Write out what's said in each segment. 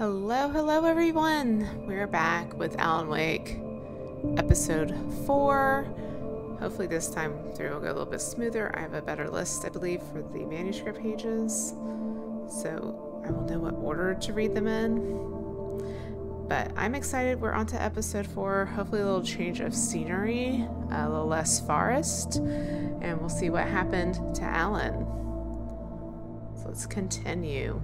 Hello, hello, everyone. We're back with Alan Wake, episode four. Hopefully, this time through will go a little bit smoother. I have a better list, I believe, for the manuscript pages, so I will know what order to read them in. But I'm excited. We're on to episode four. Hopefully, a little change of scenery, a little less forest, and we'll see what happened to Alan. So let's continue.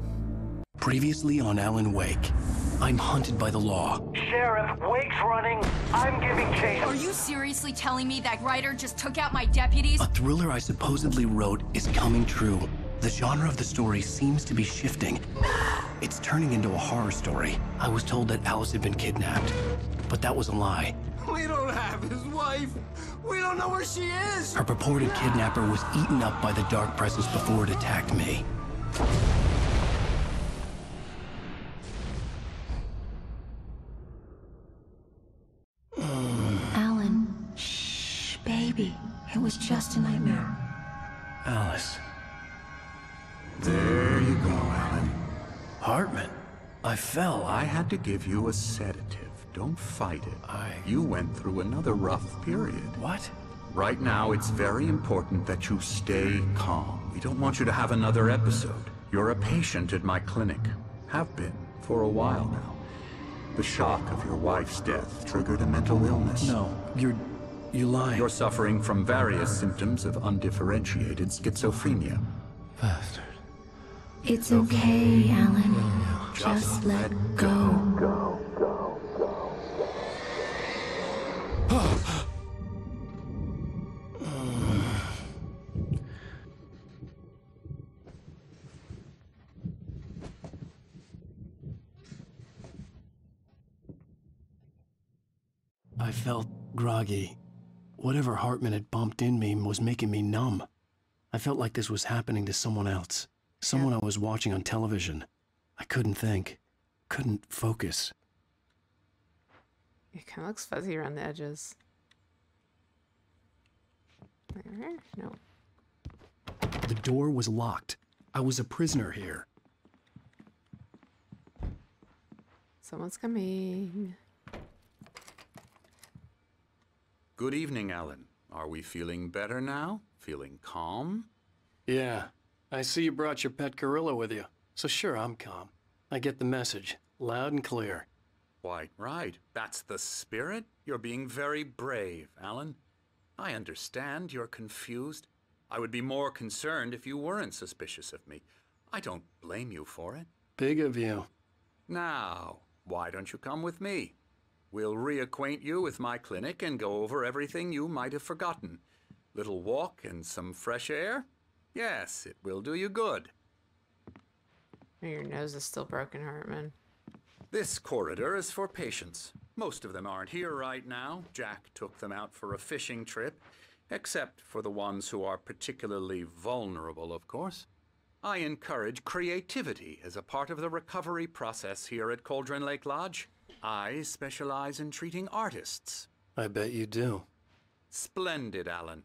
Previously on Alan Wake, I'm hunted by the law. Sheriff, Wake's running. I'm giving chase. Are you seriously telling me that writer just took out my deputies? A thriller I supposedly wrote is coming true. The genre of the story seems to be shifting. It's turning into a horror story. I was told that Alice had been kidnapped, but that was a lie. We don't have his wife. We don't know where she is. Her purported kidnapper was eaten up by the dark presence before it attacked me. Just a nightmare. Alice. There you go, Alan. Hartman. I fell. I I... had to give you a sedative. Don't fight it. I- You went through another rough period. What? Right now, it's very important that you stay calm. We don't want you to have another episode. You're a patient at my clinic. Have been for a while now. The shock of your wife's death triggered a mental illness. No. You're... You lying. You're suffering from various symptoms of undifferentiated schizophrenia. Bastard. It's okay, Alan. Just let let go. go. go. I felt groggy. Whatever Hartman had bumped in me was making me numb. I felt like this was happening to someone else. Someone I was watching on television. I couldn't think. Couldn't focus. It kind of looks fuzzy around the edges. There? No. The door was locked. I was a prisoner here. Someone's coming. Good evening, Alan. Are we feeling better now? Feeling calm? Yeah. I see you brought your pet gorilla with you. So sure, I'm calm. I get the message. Loud and clear. Quite right. That's the spirit. You're being very brave, Alan. I understand you're confused. I would be more concerned if you weren't suspicious of me. I don't blame you for it. Big of you. Now, why don't you come with me? We'll reacquaint you with my clinic and go over everything you might have forgotten. Little walk and some fresh air? Yes, it will do you good. Your nose is still broken, Hartman. This corridor is for patients. Most of them aren't here right now. Jack took them out for a fishing trip, except for the ones who are particularly vulnerable, of course. I encourage creativity as a part of the recovery process here at Cauldron Lake Lodge. I specialize in treating artists. I bet you do. Splendid, Alan.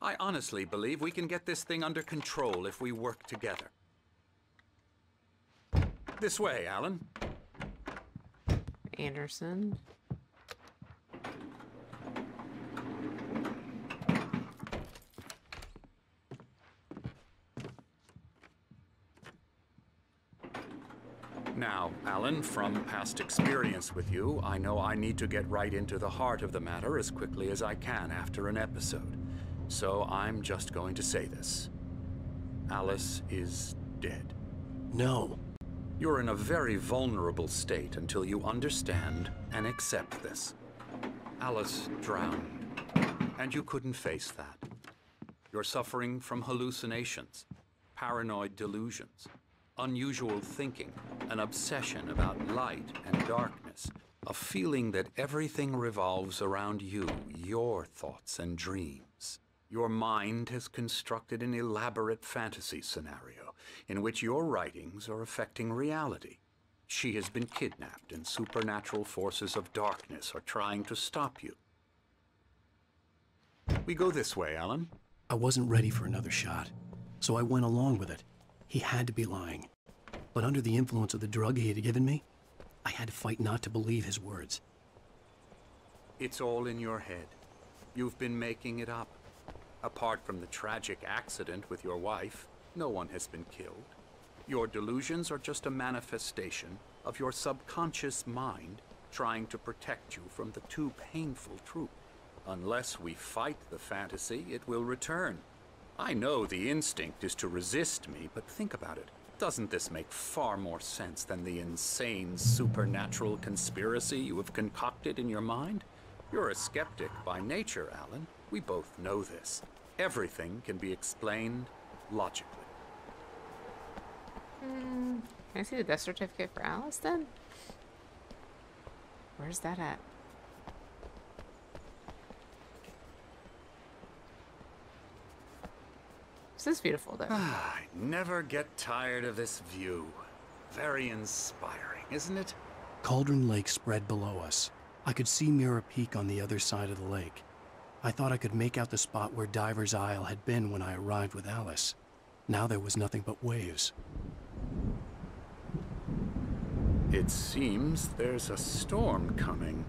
I honestly believe we can get this thing under control if we work together. This way, Alan. Anderson. Now, Alan, from past experience with you, I know I need to get right into the heart of the matter as quickly as I can after an episode. So I'm just going to say this Alice is dead. No. You're in a very vulnerable state until you understand and accept this. Alice drowned, and you couldn't face that. You're suffering from hallucinations, paranoid delusions, unusual thinking, an obsession about light and darkness, a feeling that everything revolves around you, your thoughts and dreams. Your mind has constructed an elaborate fantasy scenario in which your writings are affecting reality. She has been kidnapped, and supernatural forces of darkness are trying to stop you. We go this way, Alan. I wasn't ready for another shot, so I went along with it. He had to be lying. But under the influence of the drug he had given me, I had to fight not to believe his words. It's all in your head. You've been making it up. Apart from the tragic accident with your wife, no one has been killed. Your delusions are just a manifestation of your subconscious mind trying to protect you from the too painful truth. Unless we fight the fantasy, it will return. I know the instinct is to resist me, but think about it. Doesn't this make far more sense than the insane supernatural conspiracy you have concocted in your mind? You're a skeptic by nature, Alan. We both know this. Everything can be explained logically. Hmm, can I see the death certificate for Alice then? Where's that at? This is beautiful though. I never get tired of this view. Very inspiring, isn't it? Cauldron Lake spread below us. I could see Mirror Peak on the other side of the lake. I thought I could make out the spot where Diver's Isle had been when I arrived with Alice. Now there was nothing but waves. It seems there's a storm coming.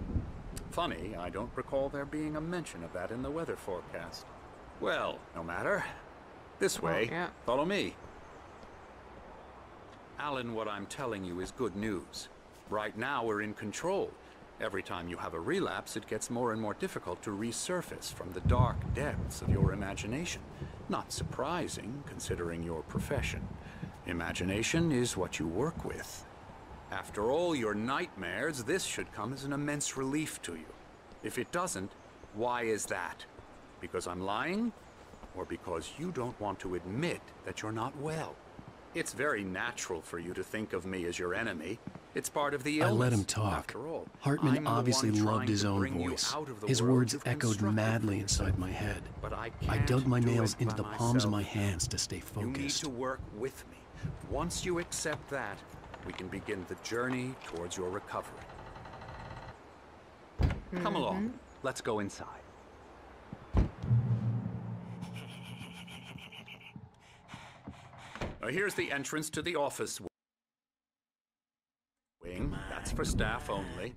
Funny, I don't recall there being a mention of that in the weather forecast. Well, no matter. This way. yeah. Follow me. Alan, what I'm telling you is good news. Right now, we're in control. Every time you have a relapse, it gets more and more difficult to resurface from the dark depths of your imagination. Not surprising, considering your profession. Imagination is what you work with. After all your nightmares, this should come as an immense relief to you. If it doesn't, why is that? Because I'm lying? Or because you don't want to admit that you're not well? It's very natural for you to think of me as your enemy. It's part of the I illness. let him talk. After all, Hartman I'm obviously loved his own voice. out of the His words echoed madly inside my head. But I I can't dug my nails into the palms of my hands to stay focused. You need to work with me. Once you accept that, we can begin the journey towards your recovery. Come mm-hmm. along. Let's go inside. Now, here's the entrance to the office wing. That's for staff only.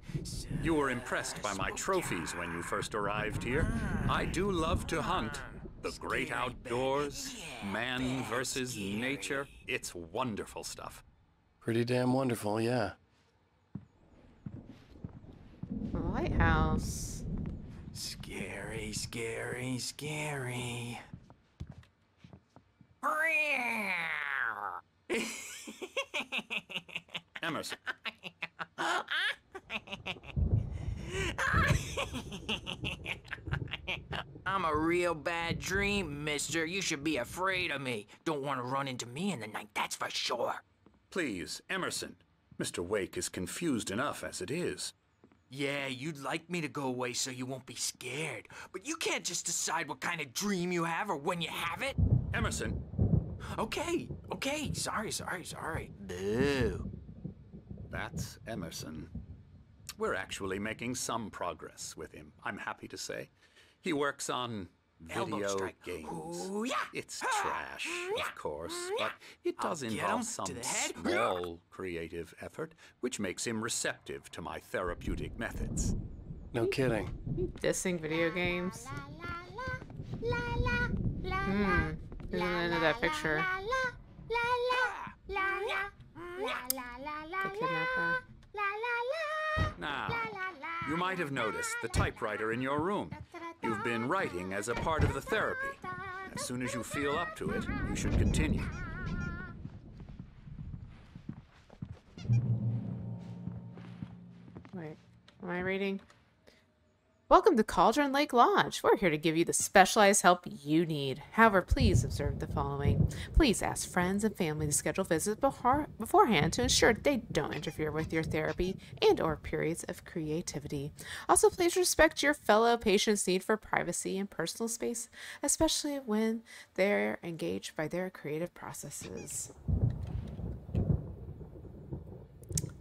You were impressed by my trophies when you first arrived here. I do love to hunt. The great outdoors, man versus nature. It's wonderful stuff. Pretty damn wonderful, yeah. The lighthouse. Scary, scary, scary. Emerson, I'm a real bad dream, mister. You should be afraid of me. Don't want to run into me in the night, that's for sure. please, Emerson. Mr. Wake is confused enough as it is. Yeah, you'd like me to go away so you won't be scared. But you can't just decide what kind of dream you have or when you have it. Emerson, Okay, okay. Sorry, sorry, sorry. Boo. That's Emerson. We're actually making some progress with him, I'm happy to say. He works on video games. Ooh, yeah. It's Ah, trash, yeah, of course, but it I'll does involve some to the head. small creative effort, which makes him receptive to my therapeutic methods. No kidding. You dissing video games? Hmm. Isn't that picture? The kidnapper. Now, you might have noticed the typewriter in your room. You've been writing as a part of the therapy. As soon as you feel up to it, you should continue. Wait, am I reading? Welcome to Cauldron Lake Lodge. We're here to give you the specialized help you need. However, please observe the following. Please ask friends and family to schedule visits before, beforehand to ensure they don't interfere with your therapy and or periods of creativity. Also, please respect your fellow patients' need for privacy and personal space, especially when they're engaged by their creative processes.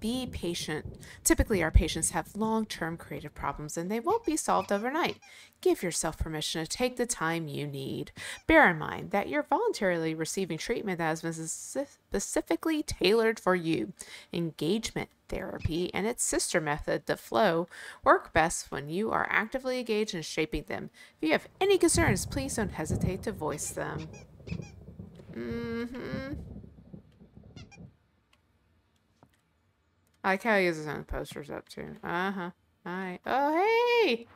Be patient. Typically, our patients have long term creative problems and they won't be solved overnight. Give yourself permission to take the time you need. Bear in mind that you're voluntarily receiving treatment that has been specifically tailored for you. Engagement therapy and its sister method, the flow, work best when you are actively engaged in shaping them. If you have any concerns, please don't hesitate to voice them. Mm-hmm. I like how he has his own posters up too. Uh-huh. Hi. Oh, hey!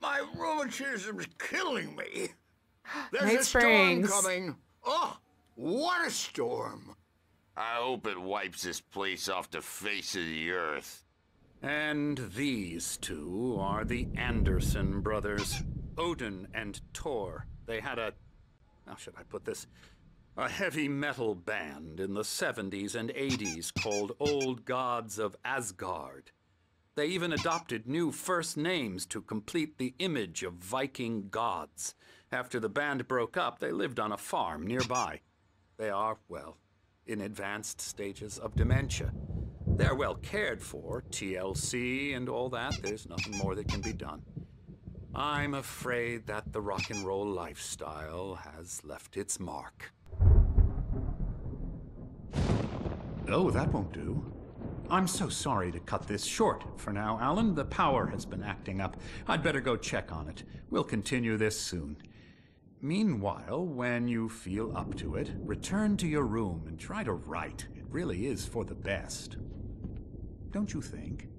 My rheumatism's killing me. There's Night a storm coming. Oh, what a storm. I hope it wipes this place off the face of the earth. And these two are the Anderson brothers, Odin and Tor. They had a. How should I put this? A heavy metal band in the 70s and 80s called Old Gods of Asgard. They even adopted new first names to complete the image of Viking gods. After the band broke up, they lived on a farm nearby. They are, well, in advanced stages of dementia. They're well cared for, TLC and all that. There's nothing more that can be done. I'm afraid that the rock and roll lifestyle has left its mark. Oh, that won't do. I'm so sorry to cut this short for now, Alan. The power has been acting up. I'd better go check on it. We'll continue this soon. Meanwhile, when you feel up to it, return to your room and try to write. It really is for the best. Don't you think?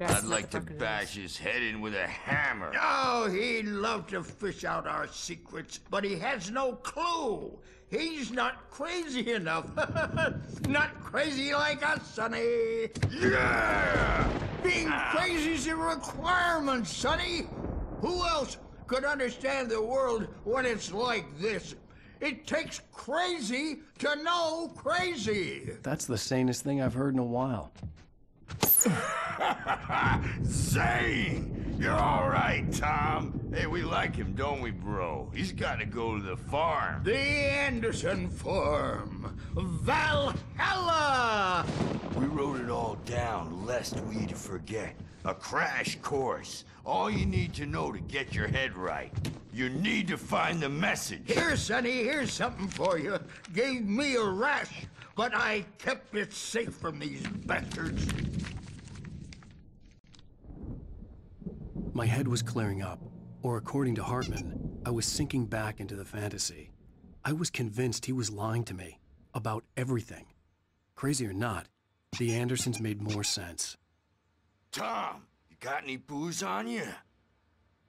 I'd like to bash his head in with a hammer. Oh, he'd love to fish out our secrets, but he has no clue. He's not crazy enough. not crazy like us, Sonny. Yeah! Being ah. crazy's a requirement, Sonny. Who else could understand the world when it's like this? It takes crazy to know crazy. That's the sanest thing I've heard in a while. Zane! You're alright, Tom. Hey, we like him, don't we, bro? He's gotta go to the farm. The Anderson Farm. Valhalla! We wrote it all down, lest we'd forget. A crash course. All you need to know to get your head right. You need to find the message. Here, Sonny, here's something for you. Gave me a rash, but I kept it safe from these bastards. My head was clearing up, or according to Hartman, I was sinking back into the fantasy. I was convinced he was lying to me about everything. Crazy or not, the Andersons made more sense. Tom, you got any booze on you?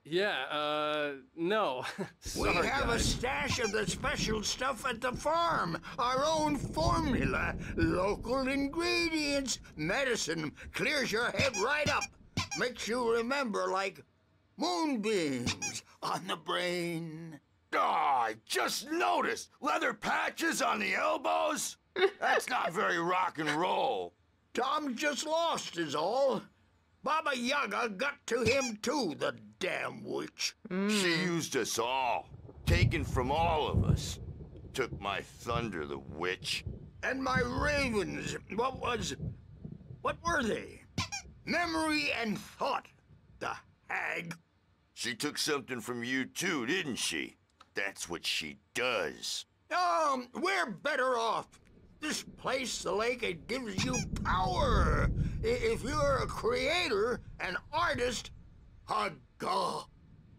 Yeah, uh, no. We Sorry, have a stash of the special stuff at the farm. Our own formula. Local ingredients. Medicine clears your head right up. Makes you remember like moonbeams on the brain. Oh, I just noticed. Leather patches on the elbows? That's not very rock and roll. Tom just lost is all. Baba Yaga got to him too, the damn witch. She used us all. Taken from all of us. Took my thunder, the witch. And my ravens, what was... What were they? Memory and thought, the hag. She took something from you too, didn't she? That's what she does. Um, we're better off. This place, the lake, it gives you power. If you're a creator, an artist, a god.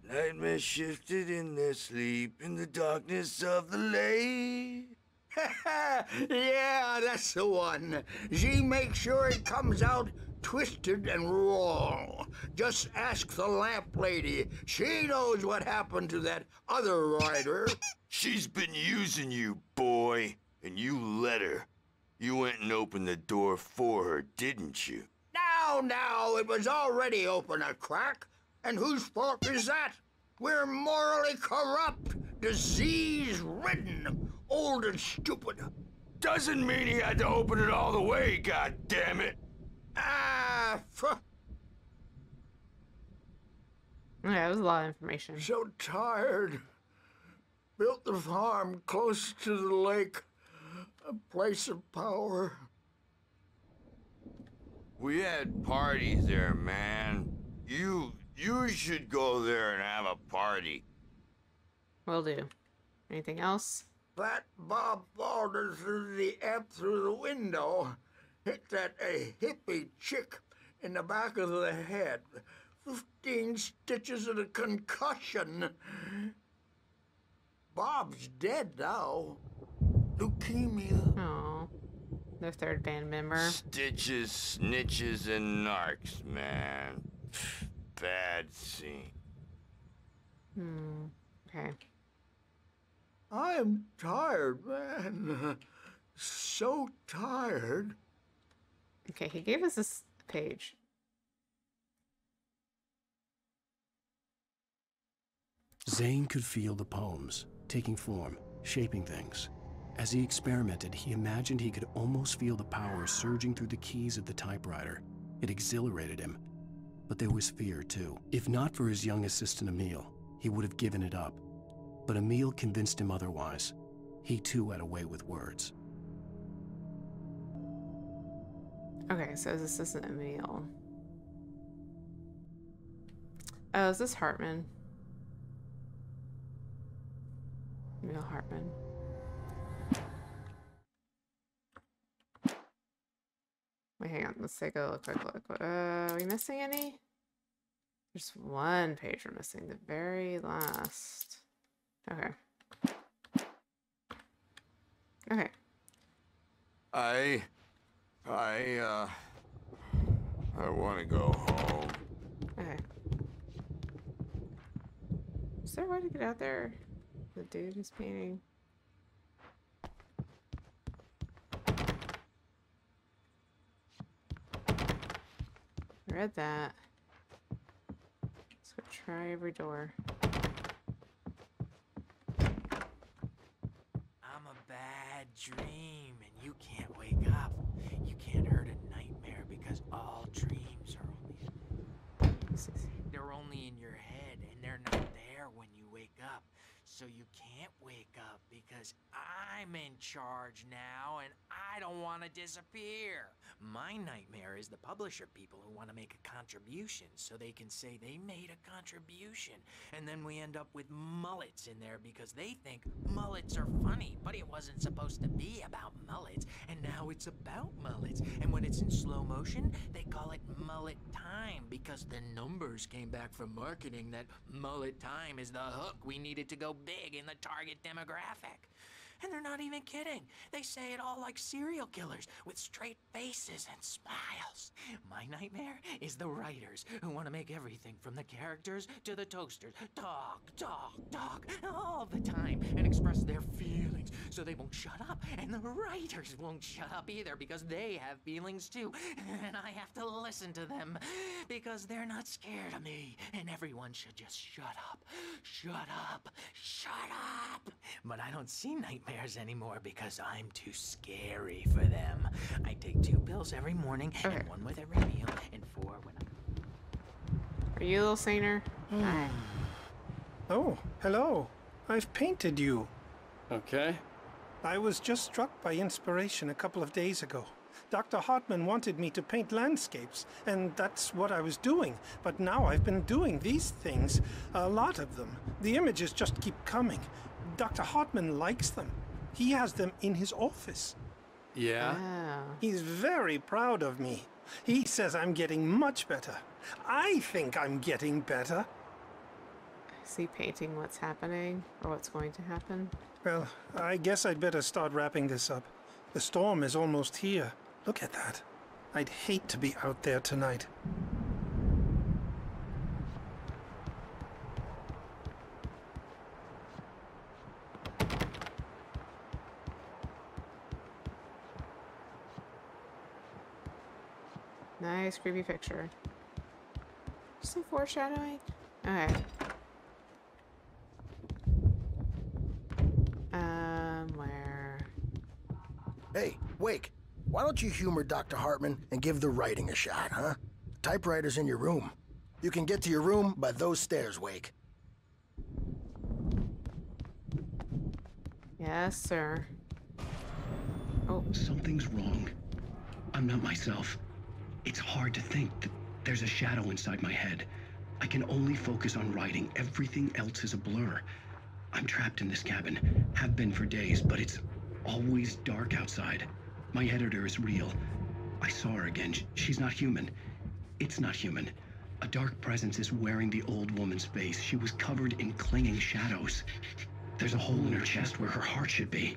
Nightmare shifted in their sleep in the darkness of the lake. yeah, that's the one. She makes sure it comes out twisted and raw. Just ask the lamp lady. She knows what happened to that other rider. She's been using you, boy, and you let her. You went and opened the door for her, didn't you? Now, now, it was already open a crack. And whose fault is that? We're morally corrupt, disease-ridden, old and stupid. Doesn't mean he had to open it all the way, God damn it! Ah, f- Yeah, it was a lot of information. so tired. built the farm close to the lake, a place of power. We had parties there, man. You you should go there and have a party. Will do. Anything else? That Bob faltered through the ebb through the window, hit that a hippie chick in the back of the head. Fifteen stitches and a concussion. Bob's dead now. Leukemia. Oh, the third band member. Stitches, snitches, and narcs, man. Bad scene. Hmm. Okay. I am tired, man. So tired. Okay, he gave us this page. Zane could feel the poems, taking form, shaping things. As he experimented, he imagined he could almost feel the power surging through the keys of the typewriter. It exhilarated him. But there was fear, too. If not for his young assistant Emil, he would have given it up. But Emil convinced him otherwise. He too had a way with words. Okay, so this isn't Emil. Oh, is this Hartman? Emil Hartman. Wait, hang on. Let's take a quick look. Uh, are we missing any? There's one page we're missing. The very last. Okay. Okay. I. I, uh. I want to go home. Okay. Is there a way to get out there? The dude is painting. Read that. Let's go try every door. I'm a bad dream, and you can't wake up. You can't hurt a nightmare because all dreams are only they're only in your head, and they're not there when you wake up. So you can't wake up because I'm in charge now, and I don't want to disappear. My nightmare is the publisher people who want to make a contribution so they can say they made a contribution. And then we end up with mullets in there because they think mullets are funny, but it wasn't supposed to be about mullets. And now it's about mullets. And when it's in slow motion, they call it mullet time because the numbers came back from marketing that mullet time is the hook we needed to go big in the target demographic. And they're not even kidding. They say it all like serial killers with straight faces and smiles. My nightmare is the writers who want to make everything from the characters to the toasters talk, talk, talk all the time and express their feelings so they won't shut up. And the writers won't shut up either because they have feelings too. And I have to listen to them because they're not scared of me. And everyone should just shut up, shut up, shut up. But I don't see nightmares anymore because I'm too scary for them. I take two pills every morning and one with every meal and four when I. Are you a little saner? Hmm. Hi. Oh, hello. I've painted you. Okay. I was just struck by inspiration a couple of days ago. Dr. Hartman wanted me to paint landscapes, and that's what I was doing. But now I've been doing these things, a lot of them. The images just keep coming. Dr. Hartman likes them. He has them in his office. Yeah? He's very proud of me. He says I'm getting much better. I think I'm getting better. Is he painting what's happening or what's going to happen? Well, I guess I'd better start wrapping this up. The storm is almost here. Look at that. I'd hate to be out there tonight. Nice creepy picture. Some foreshadowing. Okay. Um, where? Hey, Wake, why don't you humor Dr. Hartman and give the writing a shot, huh? Typewriter's in your room. You can get to your room by those stairs, Wake. Yes, sir. Oh. Something's wrong. I'm not myself. It's hard to think that there's a shadow inside my head. I can only focus on writing. Everything else is a blur. I'm trapped in this cabin. Have been for days, but it's always dark outside. My editor is real. I saw her again. She's not human. It's not human. A dark presence is wearing the old woman's face. She was covered in clinging shadows. There's a hole in her chest where her heart should be.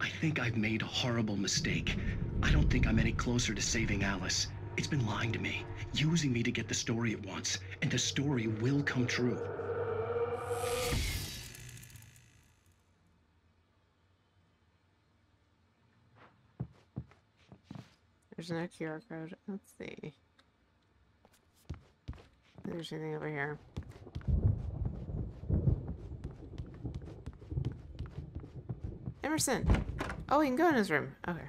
I think I've made a horrible mistake. I don't think I'm any closer to saving Alice. It's been lying to me, using me to get the story it wants, and the story will come true. There's no QR code. Let's see. There's anything over here. Emerson! Oh, he can go in his room. Okay.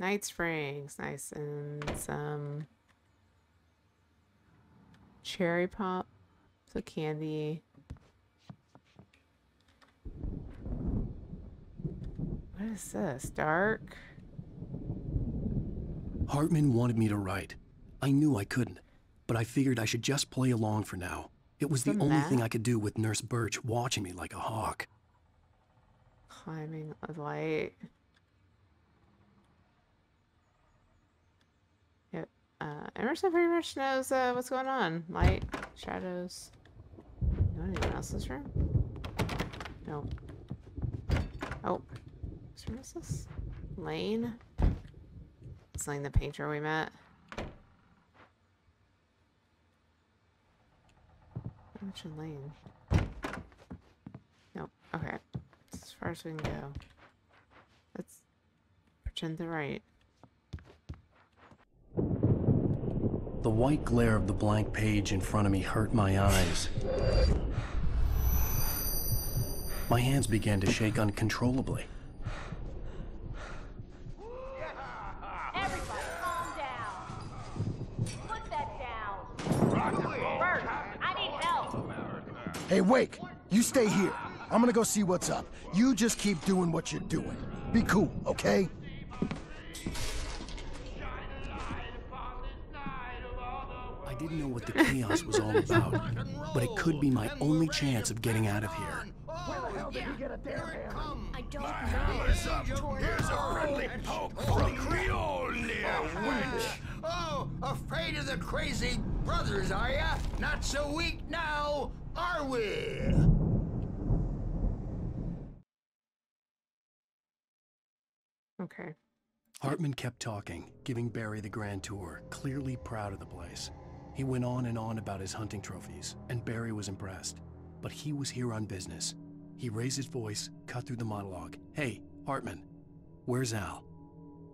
Night Springs. Nice. And some cherry pop. So candy. What is this? Dark? Hartman wanted me to write. I knew I couldn't, but I figured I should just play along for now. It was the The only thing I could do with Nurse Birch watching me like a hawk. Climbing of light. Yep. Uh, Emerson pretty much knows uh, what's going on. Light, shadows. Want anyone else's room? No. Oh. Room is this? Lane? It's Lane the painter we met. I mentioned Lane. Nope. Okay. That's as far as we can go. Let's pretend they're right. The white glare of the blank page in front of me hurt my eyes. My hands began to shake uncontrollably. Everybody, calm down. Put that down. Bert, I need help. Hey, Wake, you stay here. I'm gonna go see what's up. You just keep doing what you're doing. Be cool, okay? I didn't know what the chaos was all about, but it could be my only chance of getting out of here. I don't Here's a, here's a friendly poke from Creole near wench. Oh, afraid of the crazy brothers, are ya? Not so weak now, are we? Okay. Hartman kept talking, giving Barry the grand tour, clearly proud of the place. He went on and on about his hunting trophies, and Barry was impressed. But he was here on business. He raised his voice, cut through the monologue. Hey, Hartman, where's Al?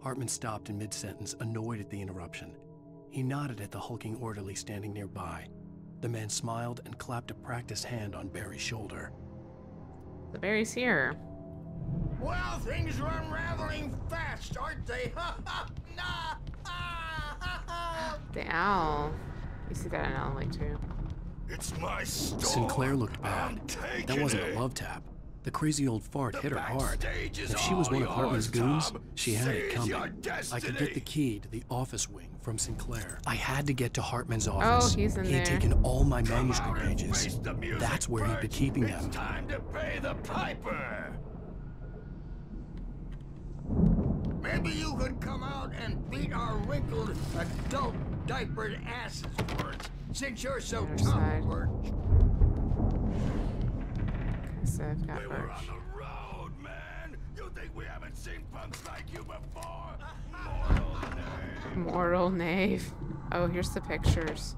Hartman stopped in mid sentence, annoyed at the interruption. He nodded at the hulking orderly standing nearby. The man smiled and clapped a practiced hand on Barry's shoulder. The Barry's here. Well, things are unraveling fast, aren't they? The owl. You see that in Alan Wake too. It's my store. Sinclair looked bad. That wasn't it. a love tap. The crazy old fart hit her hard. If she was one of Hartman's goons, she had it Seize coming. I could get the key to the office wing from Sinclair. I had to get to Hartman's office. Oh, office. he's in he had there. taken all my Come manuscript pages. face the music, That's where he'd be keeping it's them. time to pay the piper. Maybe you could come out and beat our wrinkled adult diapered asses for it, since you're so Other tough, side. Birch. So I've got We were on the road, man. You think we haven't seen punks like you before? Mortal knave. Oh, here's the pictures.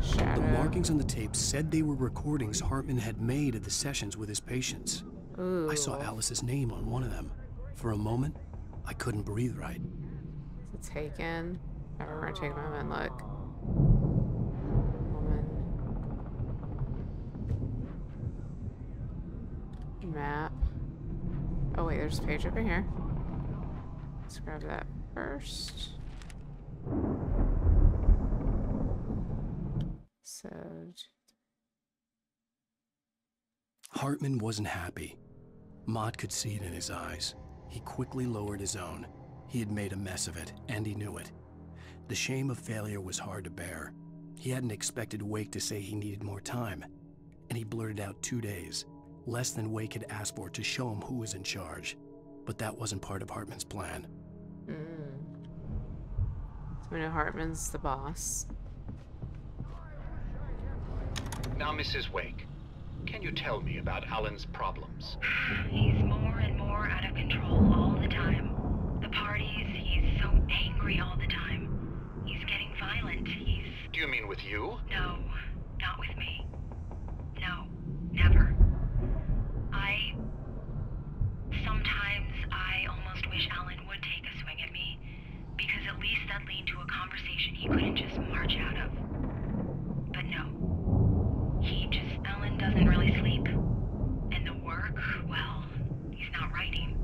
Shadow. The markings on the tape said they were recordings Hartman had made at the sessions with his patients. Ooh. I saw Alice's name on one of them. For a moment, I couldn't breathe right. Is it taken? We're gonna take a moment and look. Woman. Map. Oh wait, there's a page over here. Let's grab that first. So, Hartman wasn't happy. Mott could see it in his eyes. He quickly lowered his own. He had made a mess of it, and he knew it. The shame of failure was hard to bear. He hadn't expected Wake to say he needed more time, and he blurted out two days, less than Wake had asked for to show him who was in charge. But that wasn't part of Hartman's plan. Mm. So we know Hartman's the boss. Now, Mrs. Wake, can you tell me about Alan's problems? He's more and more out of control all the time. The parties, he's so angry all the time. He's getting violent. He's. Do you mean with you? No, not with me. No, never. I. Sometimes I almost wish Alan would take a swing at me, because at least that lead to a conversation he couldn't just march out of. But no. He just. Doesn't really sleep. And the work, well, he's not writing.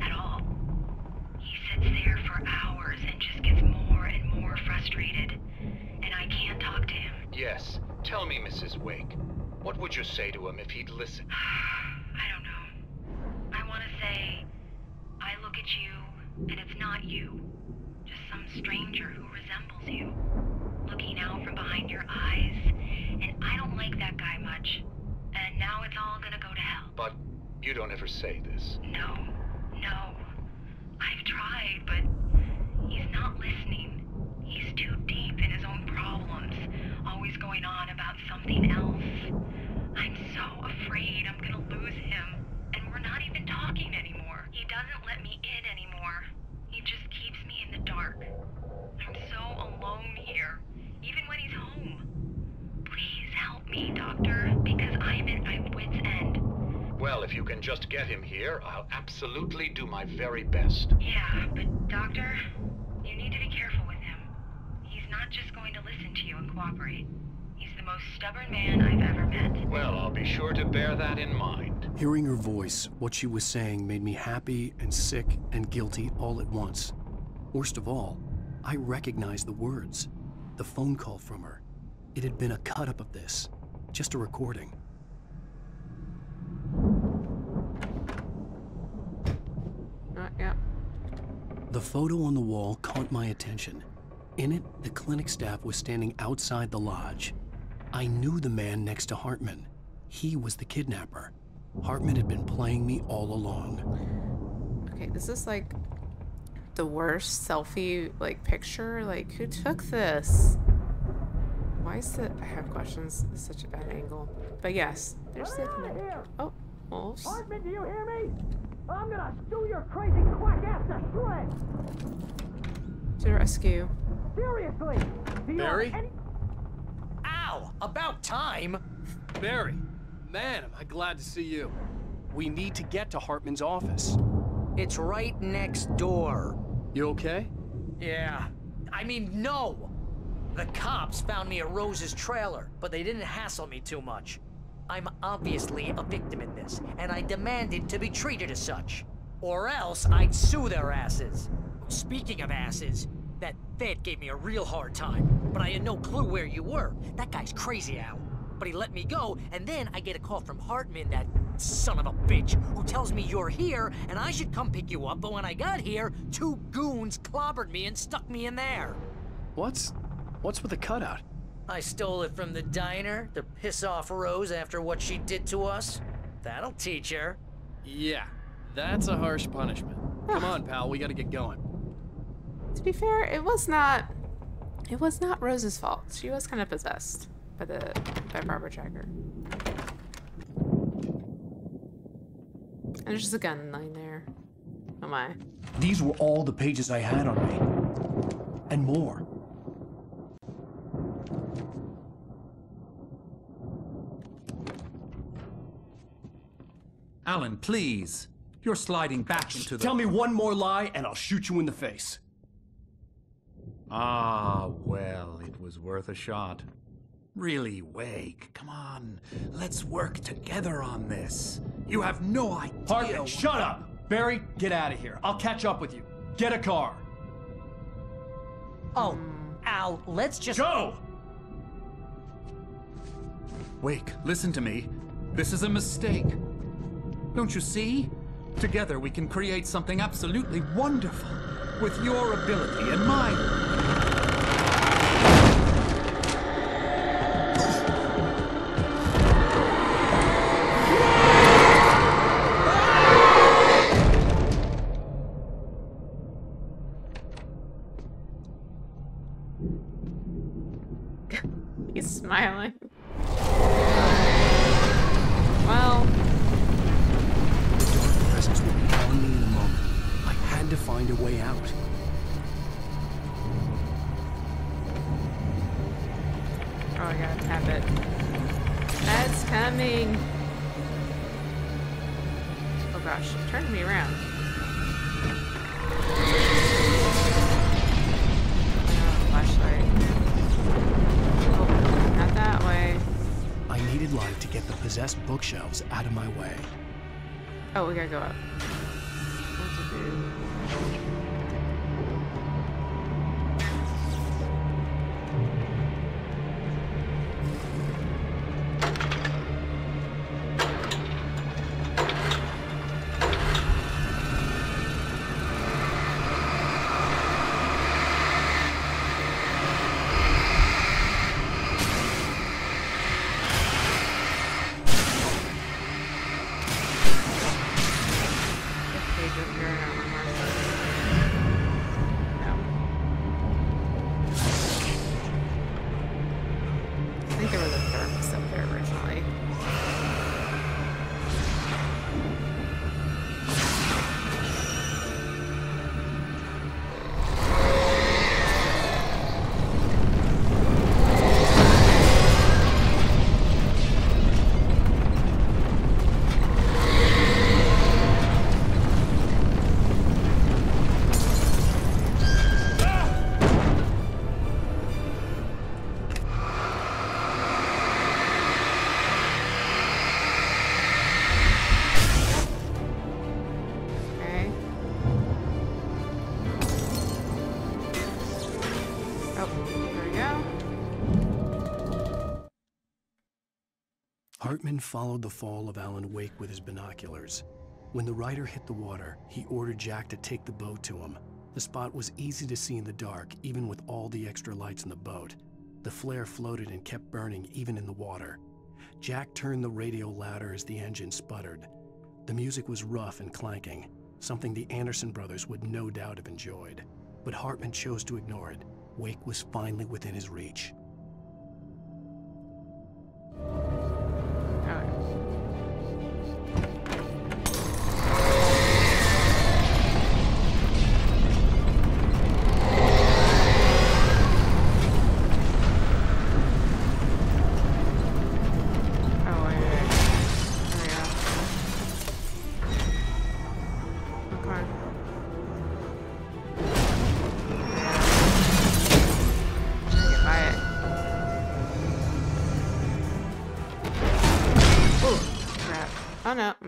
At all. He sits there for hours and just gets more and more frustrated. And I can't talk to him. Yes. Tell me, Mrs. Wake. What would you say to him if he'd listen? I don't know. I want to say, I look at you, and it's not you. Just some stranger who resembles you. Looking out from behind your eyes. And I don't like that guy much. And now it's all gonna go to hell. But you don't ever say this. No, no. I've tried, but he's not listening. He's too deep in his own problems, always going on about something else. I'm so afraid I'm gonna lose him, and we're not even talking anymore. He doesn't let me in anymore. He just keeps me in the dark. I'm so alone here, even when he's home. Please me, Doctor, because I'm at my wit's end. Well, if you can just get him here, I'll absolutely do my very best. Yeah, but Doctor, you need to be careful with him. He's not just going to listen to you and cooperate. He's the most stubborn man I've ever met. Well, I'll be sure to bear that in mind. Hearing her voice, what she was saying made me happy and sick and guilty all at once. Worst of all, I recognized the words. The phone call from her. It had been a cut up of this, just a recording. Uh, yeah. The photo on the wall caught my attention. In it, the clinic staff was standing outside the lodge. I knew the man next to Hartman. He was the kidnapper. Hartman had been playing me all along. Okay, this is like the worst selfie like picture. Like, who took this? Why is it? I have questions. It's such a bad angle. But yes, there's the. Oh, wolves. Hartman, do you hear me? I'm gonna sue your crazy quack ass to shreds! To the rescue. Seriously! Do you Barry? any- Ow! About time! Barry, man, am I glad to see you. We need to get to Hartman's office. It's right next door. You okay? Yeah. I mean, no! The cops found me at Rose's trailer, but they didn't hassle me too much. I'm obviously a victim in this, and I demanded to be treated as such. Or else I'd sue their asses. Speaking of asses, that Fed gave me a real hard time, but I had no clue where you were. That guy's crazy, Al. But he let me go, and then I get a call from Hartman, that son of a bitch, who tells me you're here and I should come pick you up, but when I got here, two goons clobbered me and stuck me in there. What's. What's with the cutout? I stole it from the diner to piss off Rose after what she did to us. That'll teach her. Yeah, that's a harsh punishment. Come ah. on, pal, we gotta get going. To be fair, it was not. It was not Rose's fault. She was kind of possessed by the by Barbara Jagger. And there's just a gun lying there. Oh my. These were all the pages I had on me. And more. Alan, please. You're sliding back into the. Tell me one more lie and I'll shoot you in the face. Ah, well, it was worth a shot. Really, Wake, come on. Let's work together on this. You have no idea. Hartman, shut up! Barry, get out of here. I'll catch up with you. Get a car. Oh, Al, let's just. Go! Wake, listen to me. This is a mistake. Don't you see? Together we can create something absolutely wonderful with your ability and mine. He's smiling. Oh, we gotta go up. Hartman followed the fall of Alan Wake with his binoculars. When the rider hit the water, he ordered Jack to take the boat to him. The spot was easy to see in the dark, even with all the extra lights in the boat. The flare floated and kept burning even in the water. Jack turned the radio louder as the engine sputtered. The music was rough and clanking, something the Anderson brothers would no doubt have enjoyed. But Hartman chose to ignore it. Wake was finally within his reach.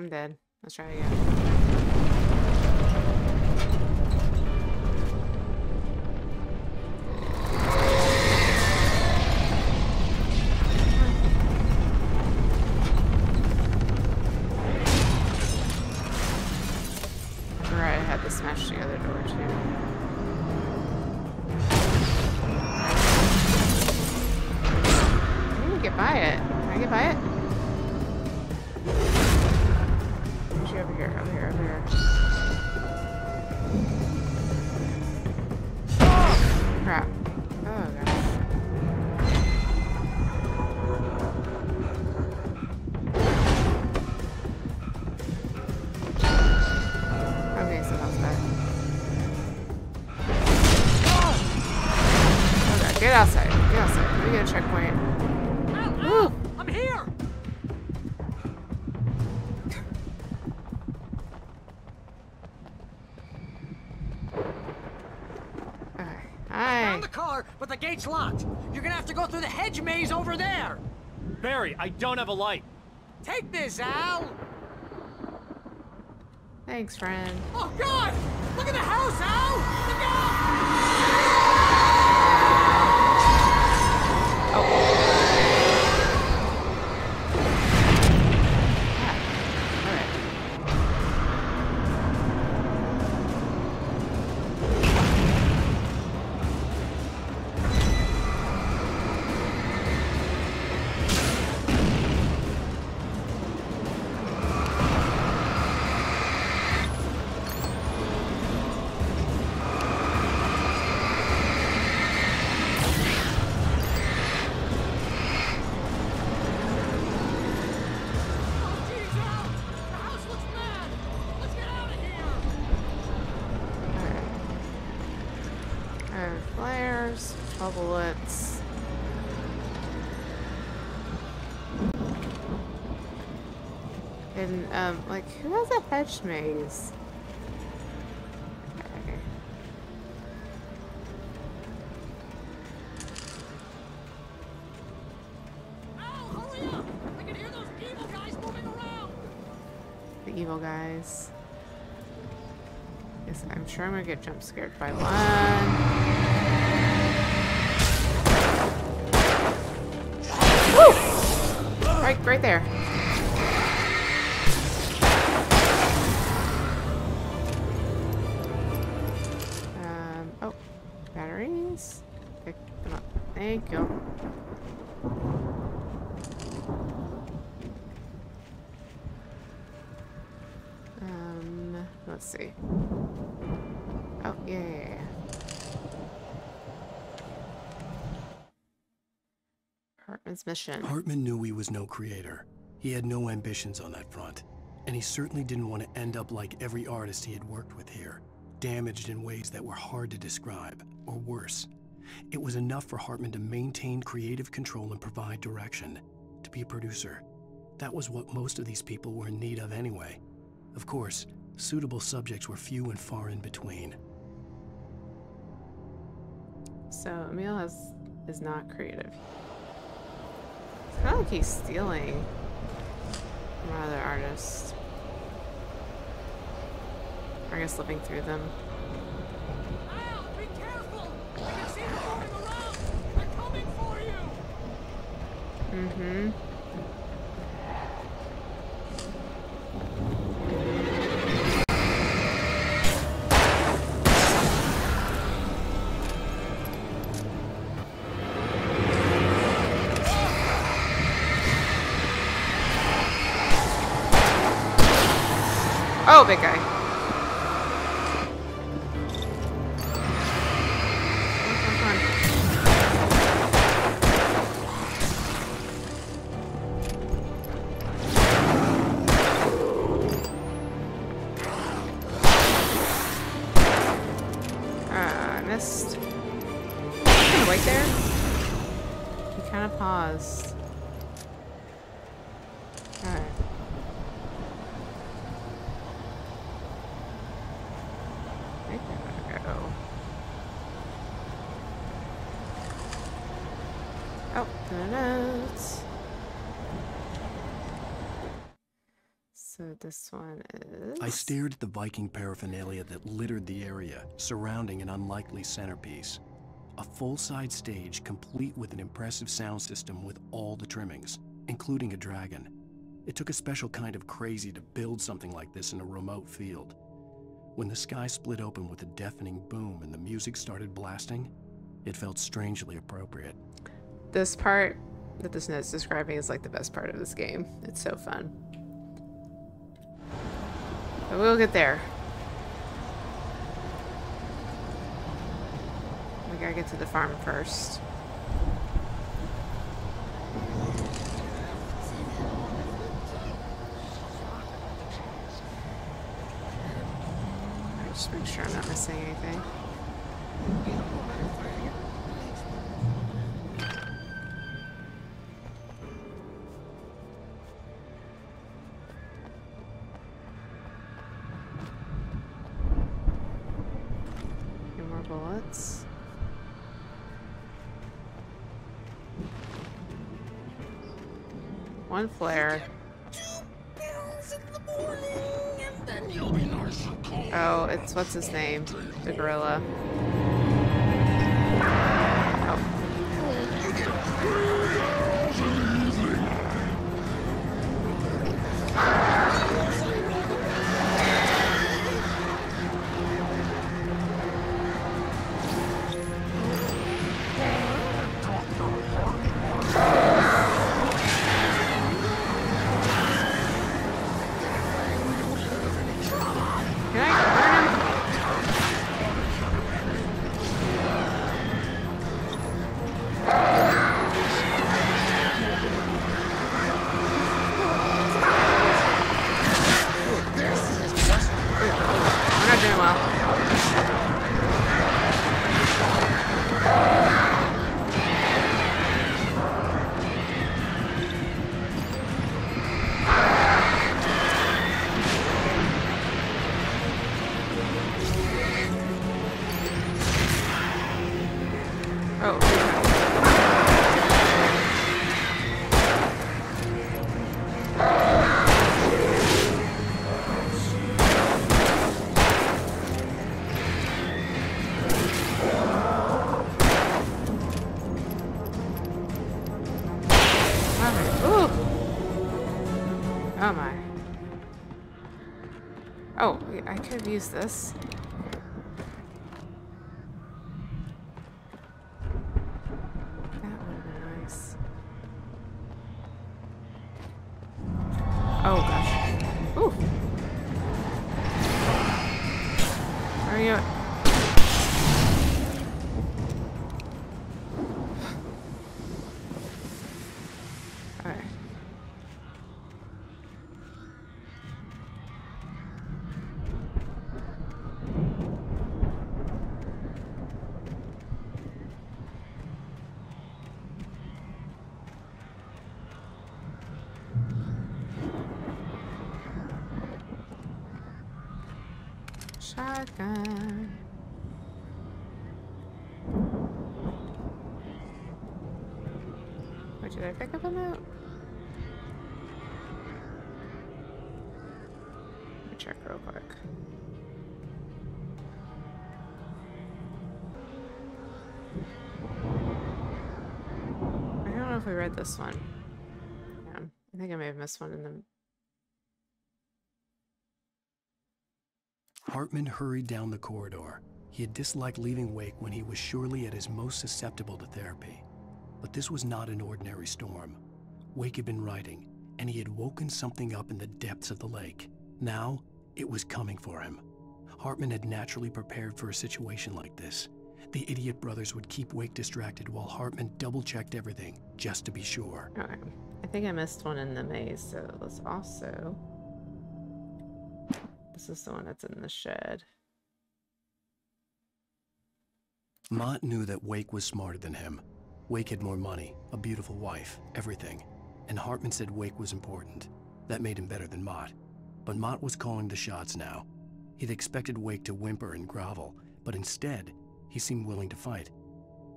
Dead. Let's try again. Hedge maze over there. Barry, I don't have a light. Take this, Al. Thanks, friend. Oh God! Look at the house, Al! Um, like, who has a hedge maze? The evil guys. Yes, I'm sure I'm gonna get jump scared by one. Woo! Right, right there. Thank you. Um, let's see. Oh, yeah, yeah, yeah. Hartman's mission. Hartman knew he was no creator. He had no ambitions on that front. And he certainly didn't want to end up like every artist he had worked with here, damaged in ways that were hard to describe, or worse. It was enough for Hartman to maintain creative control and provide direction, to be a producer. That was what most of these people were in need of anyway. Of course, suitable subjects were few and far in between. So Emil has is not creative. It's kind of like he's stealing from other artists. Or I guess living through them. Mm-hmm. Oh, big guy. This one is. I stared at the Viking paraphernalia that littered the area, surrounding an unlikely centerpiece. A full-side stage complete with an impressive sound system with all the trimmings, including a dragon. It took a special kind of crazy to build something like this in a remote field. When the sky split open with a deafening boom and the music started blasting, it felt strangely appropriate. This part that this note's describing is like the best part of this game. It's so fun. But we'll get there. We gotta get to the farm first. Just make sure I'm not missing anything. One flare. Oh, it's what's his name? The gorilla. Could have used this. Let me check real quick. I don't know if we read this one. Yeah, I think I may have missed one in the Hartman hurried down the corridor. He had disliked leaving Wake when he was surely at his most susceptible to therapy. But this was not an ordinary storm. Wake had been writing, and he had woken something up in the depths of the lake. Now, it was coming for him. Hartman had naturally prepared for a situation like this. The idiot brothers would keep Wake distracted while Hartman double checked everything, just to be sure. Okay. I think I missed one in the maze, so let's also. This is the one that's in the shed. Mott knew that Wake was smarter than him. Wake had more money, a beautiful wife, everything. And Hartman said Wake was important. That made him better than Mott. But Mott was calling the shots now. He'd expected Wake to whimper and grovel, but instead, he seemed willing to fight.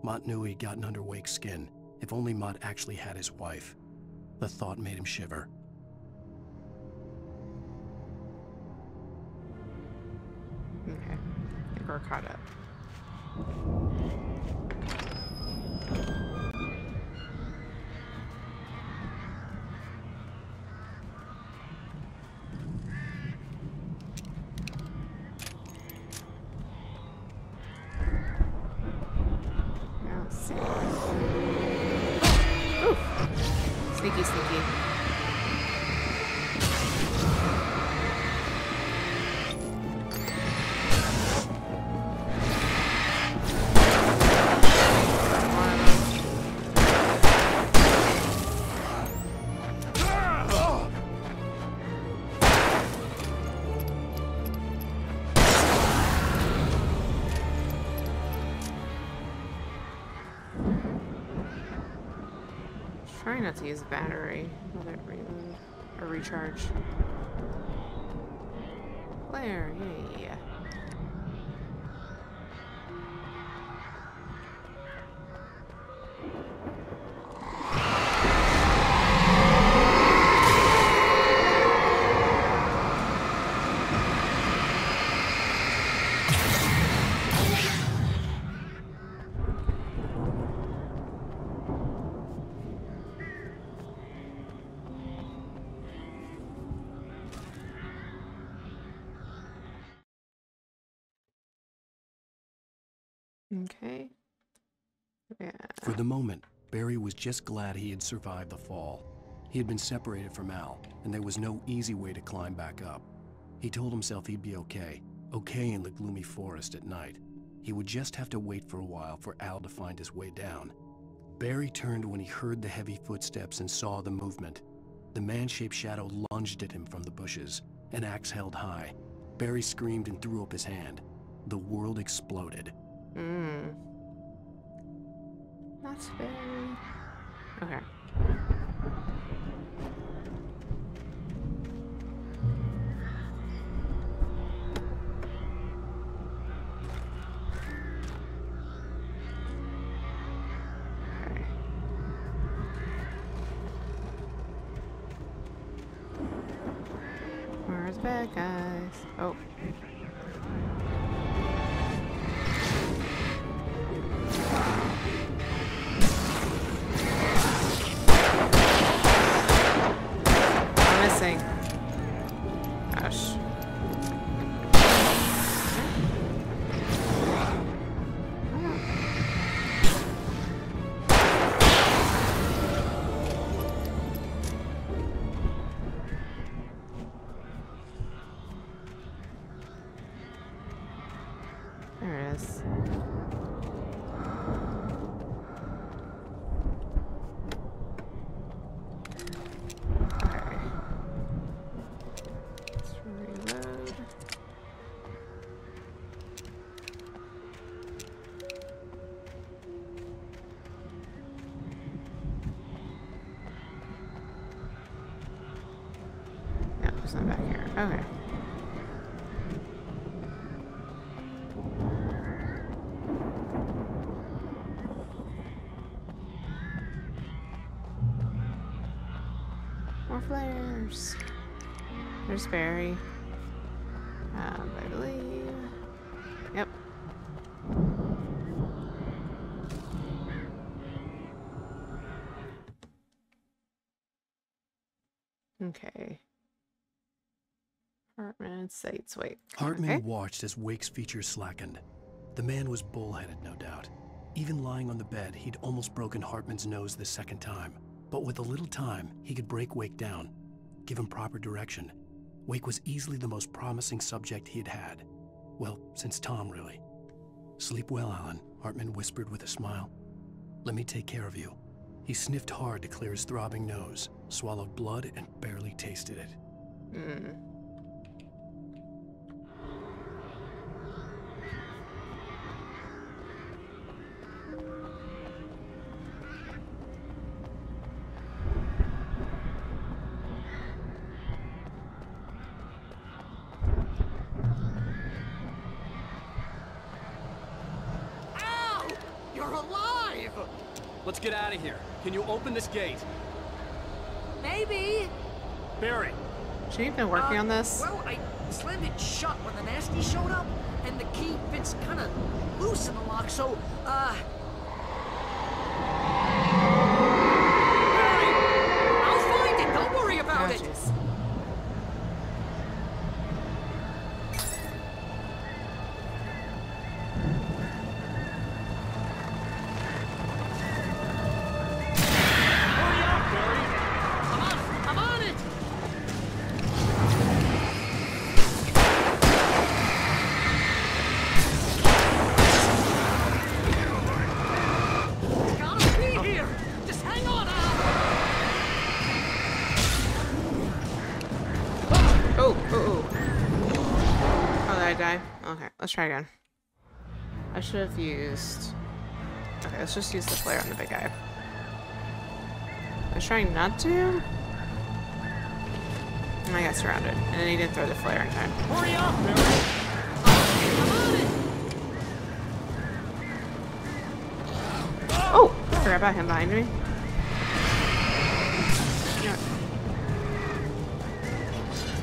Mott knew he'd gotten under Wake's skin. If only Mott actually had his wife. The thought made him shiver. Okay. I think we're caught up. Trying not to use battery. Let it reload or recharge. The moment, Barry was just glad he had survived the fall. He had been separated from Al, and there was no easy way to climb back up. He told himself he'd be okay, okay in the gloomy forest at night. He would just have to wait for a while for Al to find his way down. Barry turned when he heard the heavy footsteps and saw the movement. The man-shaped shadow lunged at him from the bushes, an axe held high. Barry screamed and threw up his hand. The world exploded. Mmm. That's. Okay. Okay. It's not back here. Okay. More flares. There's Barry. Um, I believe. Yep. Okay. Sites. Wait. Hartman Okay. watched as Wake's features slackened. The man was bullheaded, no doubt. Even lying on the bed, he'd almost broken Hartman's nose the second time. But with a little time, he could break Wake down, give him proper direction. Wake was easily the most promising subject he'd had. Well, since Tom, really. Sleep well, Alan, Hartman whispered with a smile. Let me take care of you. He sniffed hard to clear his throbbing nose, swallowed blood, and barely tasted it. Hmm. Ow! You're alive! Let's get out of here. Can you open this gate? Maybe. Barry. Should you been working Uh, on this? Well, I slammed it shut when the nasty showed up, and the key fits kind of loose in the lock, so, uh... let's try again. I should have used... Okay, let's just use the flare on the big guy. I was trying not to. And I got surrounded. And then he didn't throw the flare in time. Hurry up, Barry! Oh! Forgot about him behind me. Yeah.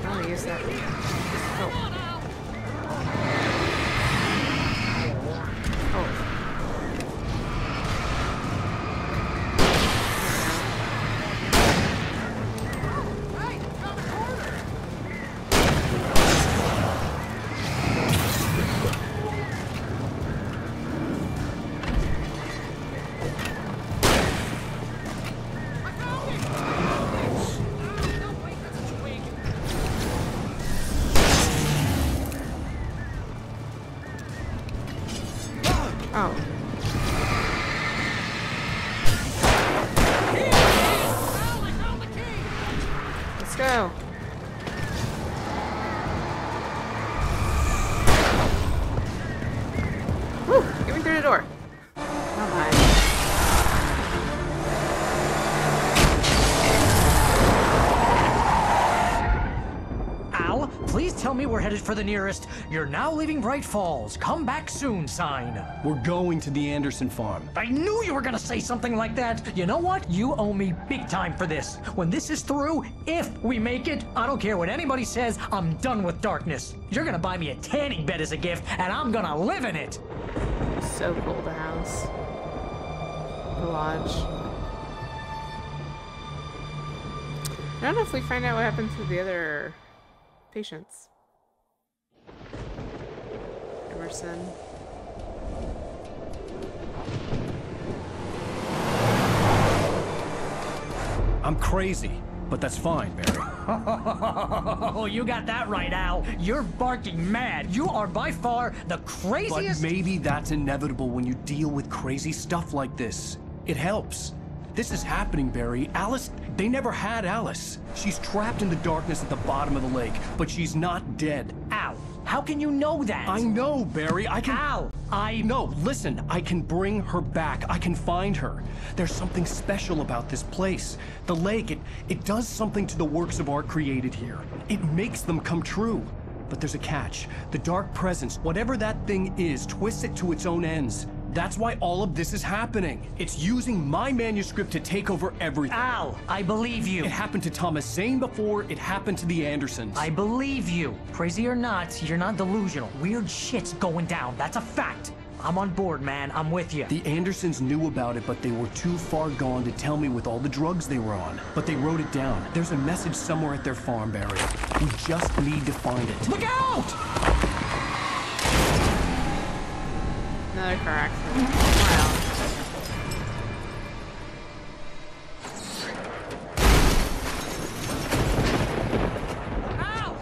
I want to use that. Oh. Headed for the nearest You're now leaving Bright Falls. Come back soon sign. We're going to the Anderson farm. I knew you were gonna say something like that. You know what? You owe me big time for this. When this is through, if we make it, I don't care what anybody says, I'm done with darkness. You're gonna buy me a tanning bed as a gift, and I'm gonna live in it. So cool, the house. The lodge. I don't know if we find out what happened to the other patients. Emerson. I'm crazy, but that's fine, Barry. Oh, you got that right, Al. You're barking mad. You are by far the craziest. But maybe that's inevitable when you deal with crazy stuff like this. It helps. This is happening, Barry. Alice, they never had Alice. She's trapped in the darkness at the bottom of the lake, but she's not dead. Al, how can you know that? I know, Barry. I can. Al, I. No, listen. I can bring her back. I can find her. There's something special about this place. The lake, it, it does something to the works of art created here. It makes them come true. But there's a catch. The dark presence, whatever that thing is, twists it to its own ends. That's why all of this is happening. It's using my manuscript to take over everything. Al, I believe you. It happened to Thomas Zane before, it happened to the Andersons. I believe you. Crazy or not, you're not delusional. Weird shit's going down. That's a fact. I'm on board, man. I'm with you. The Andersons knew about it, but they were too far gone to tell me with all the drugs they were on. But they wrote it down. There's a message somewhere at their farm, Barry. We just need to find it. Look out! Another car accident. Mhm. Wow. Al!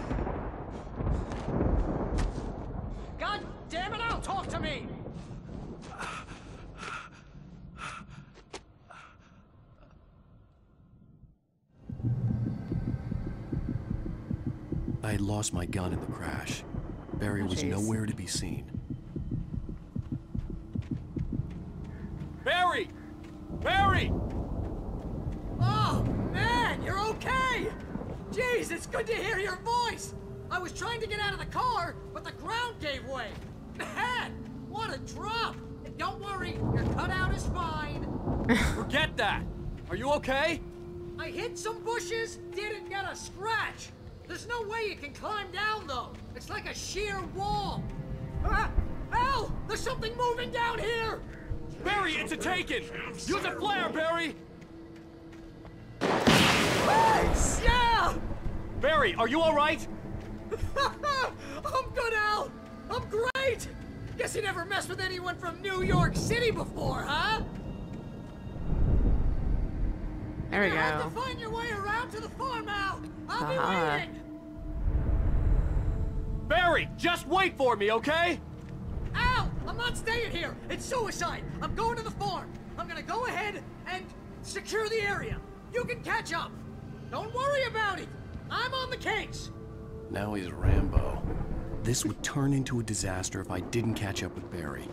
God damn it, Al, talk to me! I had lost my gun in the crash. Barry Oh, was nowhere to be seen. Barry! Barry! Oh, man, you're okay! Jeez, it's good to hear your voice! I was trying to get out of the car, but the ground gave way. Man, what a drop! And don't worry, your cutout is fine. Forget that! Are you okay? I hit some bushes, didn't get a scratch. There's no way you can climb down, though. It's like a sheer wall. Ah, Al, there's something moving down here! Barry, it's a taken! Use a flare, Barry! Yeah! Barry, are you alright? I'm good, Al! I'm great! Guess he never messed with anyone from New York City before, huh? There we You have to find your way around to the farm, Al! I'll Uh-huh. be waiting! Barry, just wait for me, okay? Al! I'm not staying here! It's suicide! I'm going to the farm! I'm gonna go ahead and secure the area! You can catch up! Don't worry about it! I'm on the case! Now he's Rambo. This would turn into a disaster if I didn't catch up with Barry.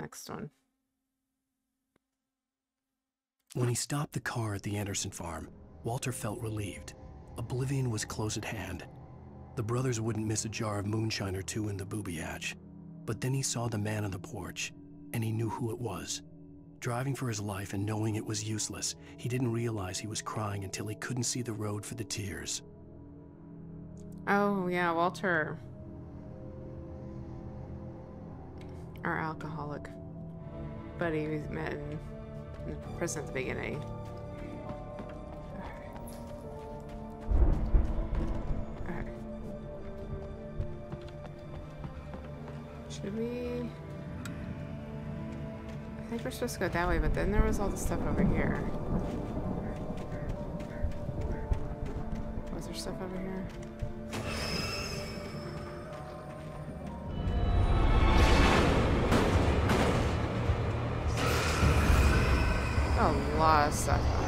Next one. When he stopped the car at the Anderson farm, Walter felt relieved. Oblivion was close at hand. The brothers wouldn't miss a jar of moonshine or two in the booby hatch. But then he saw the man on the porch, and he knew who it was. Driving for his life and knowing it was useless, he didn't realize he was crying until he couldn't see the road for the tears. Oh, yeah, Walter. Our alcoholic buddy we met in, in prison at the beginning. Should we... I think we're supposed to go that way, but then there was all the stuff over here. Was there stuff over here? A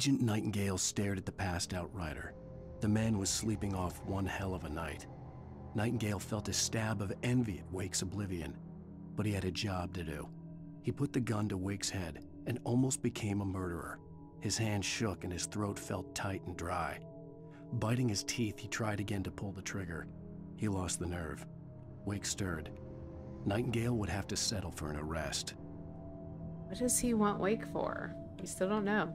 Agent Nightingale stared at the passed out rider. The man was sleeping off one hell of a night. Nightingale felt a stab of envy at Wake's oblivion, but he had a job to do. He put the gun to Wake's head and almost became a murderer. His hand shook and his throat felt tight and dry. Biting his teeth, he tried again to pull the trigger. He lost the nerve. Wake stirred. Nightingale would have to settle for an arrest. What does he want Wake for? We still don't know.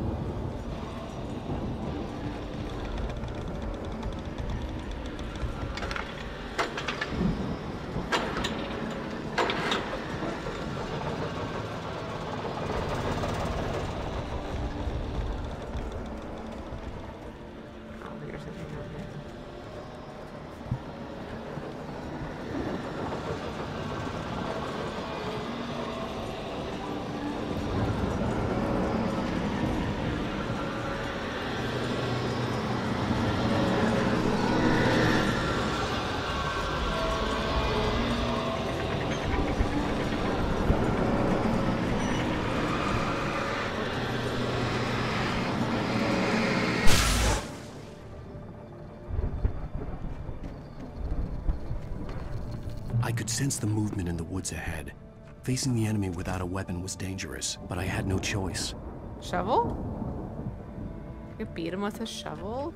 could sense the movement in the woods ahead. Facing the enemy without a weapon was dangerous, but I had no choice. Shovel? You beat him with a shovel?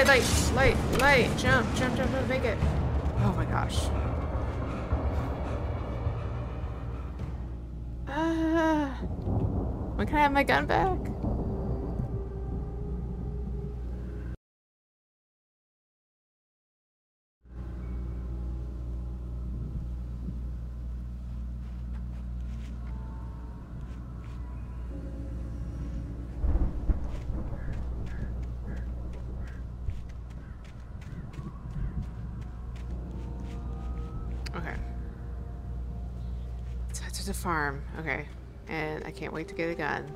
Light, light, light, light, jump, jump, jump, jump, make it. Oh my gosh. Ah. When can I have my gun back? Okay. So to the farm. Okay. And I can't wait to get a gun.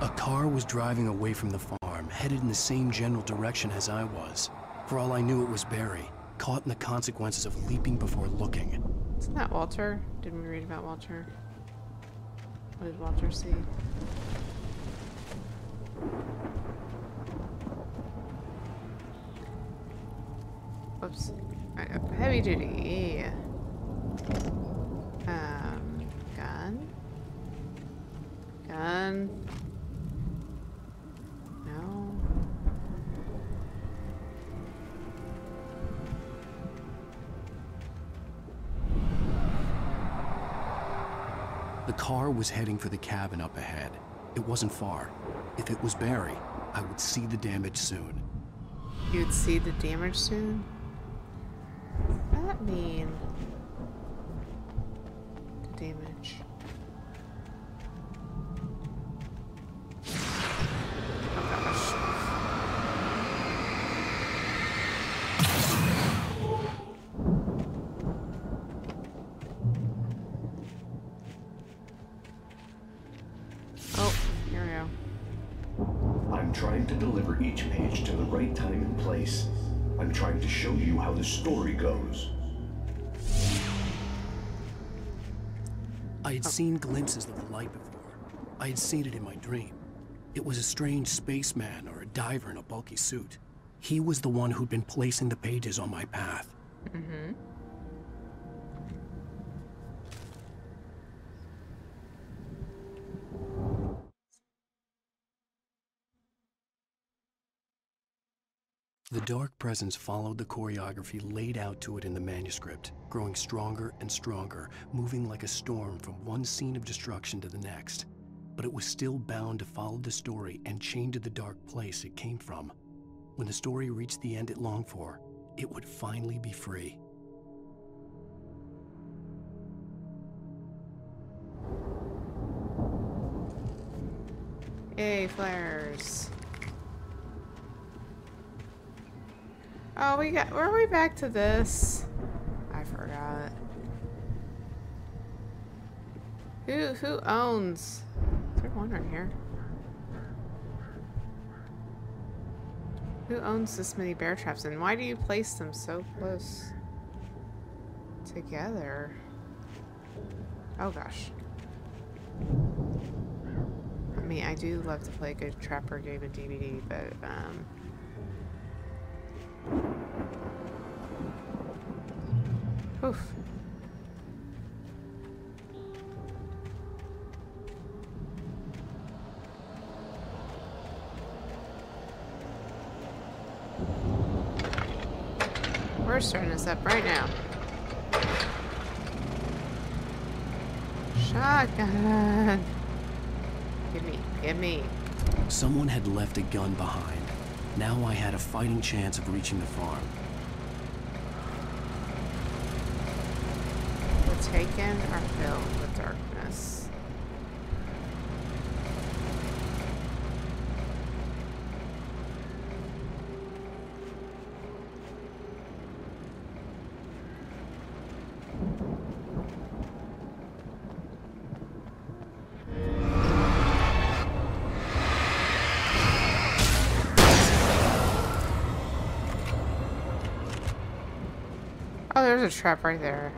A car was driving away from the farm, headed in the same general direction as I was. For all I knew, it was Barry, caught in the consequences of leaping before looking. Isn't that Walter? Didn't we read about Walter? What did Walter see? Whoops. Heavy duty. Um, was heading for the cabin up ahead. It wasn't far. If it was Barry, I would see the damage soon. You'd see the damage soon? What does that mean? Glimpses of the light before. I had seen it in my dream. It was a strange spaceman or a diver in a bulky suit. He was the one who'd been placing the pages on my path. Mm-hmm. The dark presence followed the choreography laid out to it in the manuscript, growing stronger and stronger, moving like a storm from one scene of destruction to the next. But it was still bound to follow the story and chained to the dark place it came from. When the story reached the end it longed for, it would finally be free. Yay, flares. Oh, we got. Were we back to this? I forgot. Who who owns? Is there one right here? Who owns this many bear traps, and why do you place them so close together? Oh gosh. I mean, I do love to play a good trapper game of DBD, but um. Oof. We're starting this up right now. Shotgun. Give me, give me. Someone had left a gun behind. Now I had a fighting chance of reaching the farm. We're taking our fill. There's a trap right there.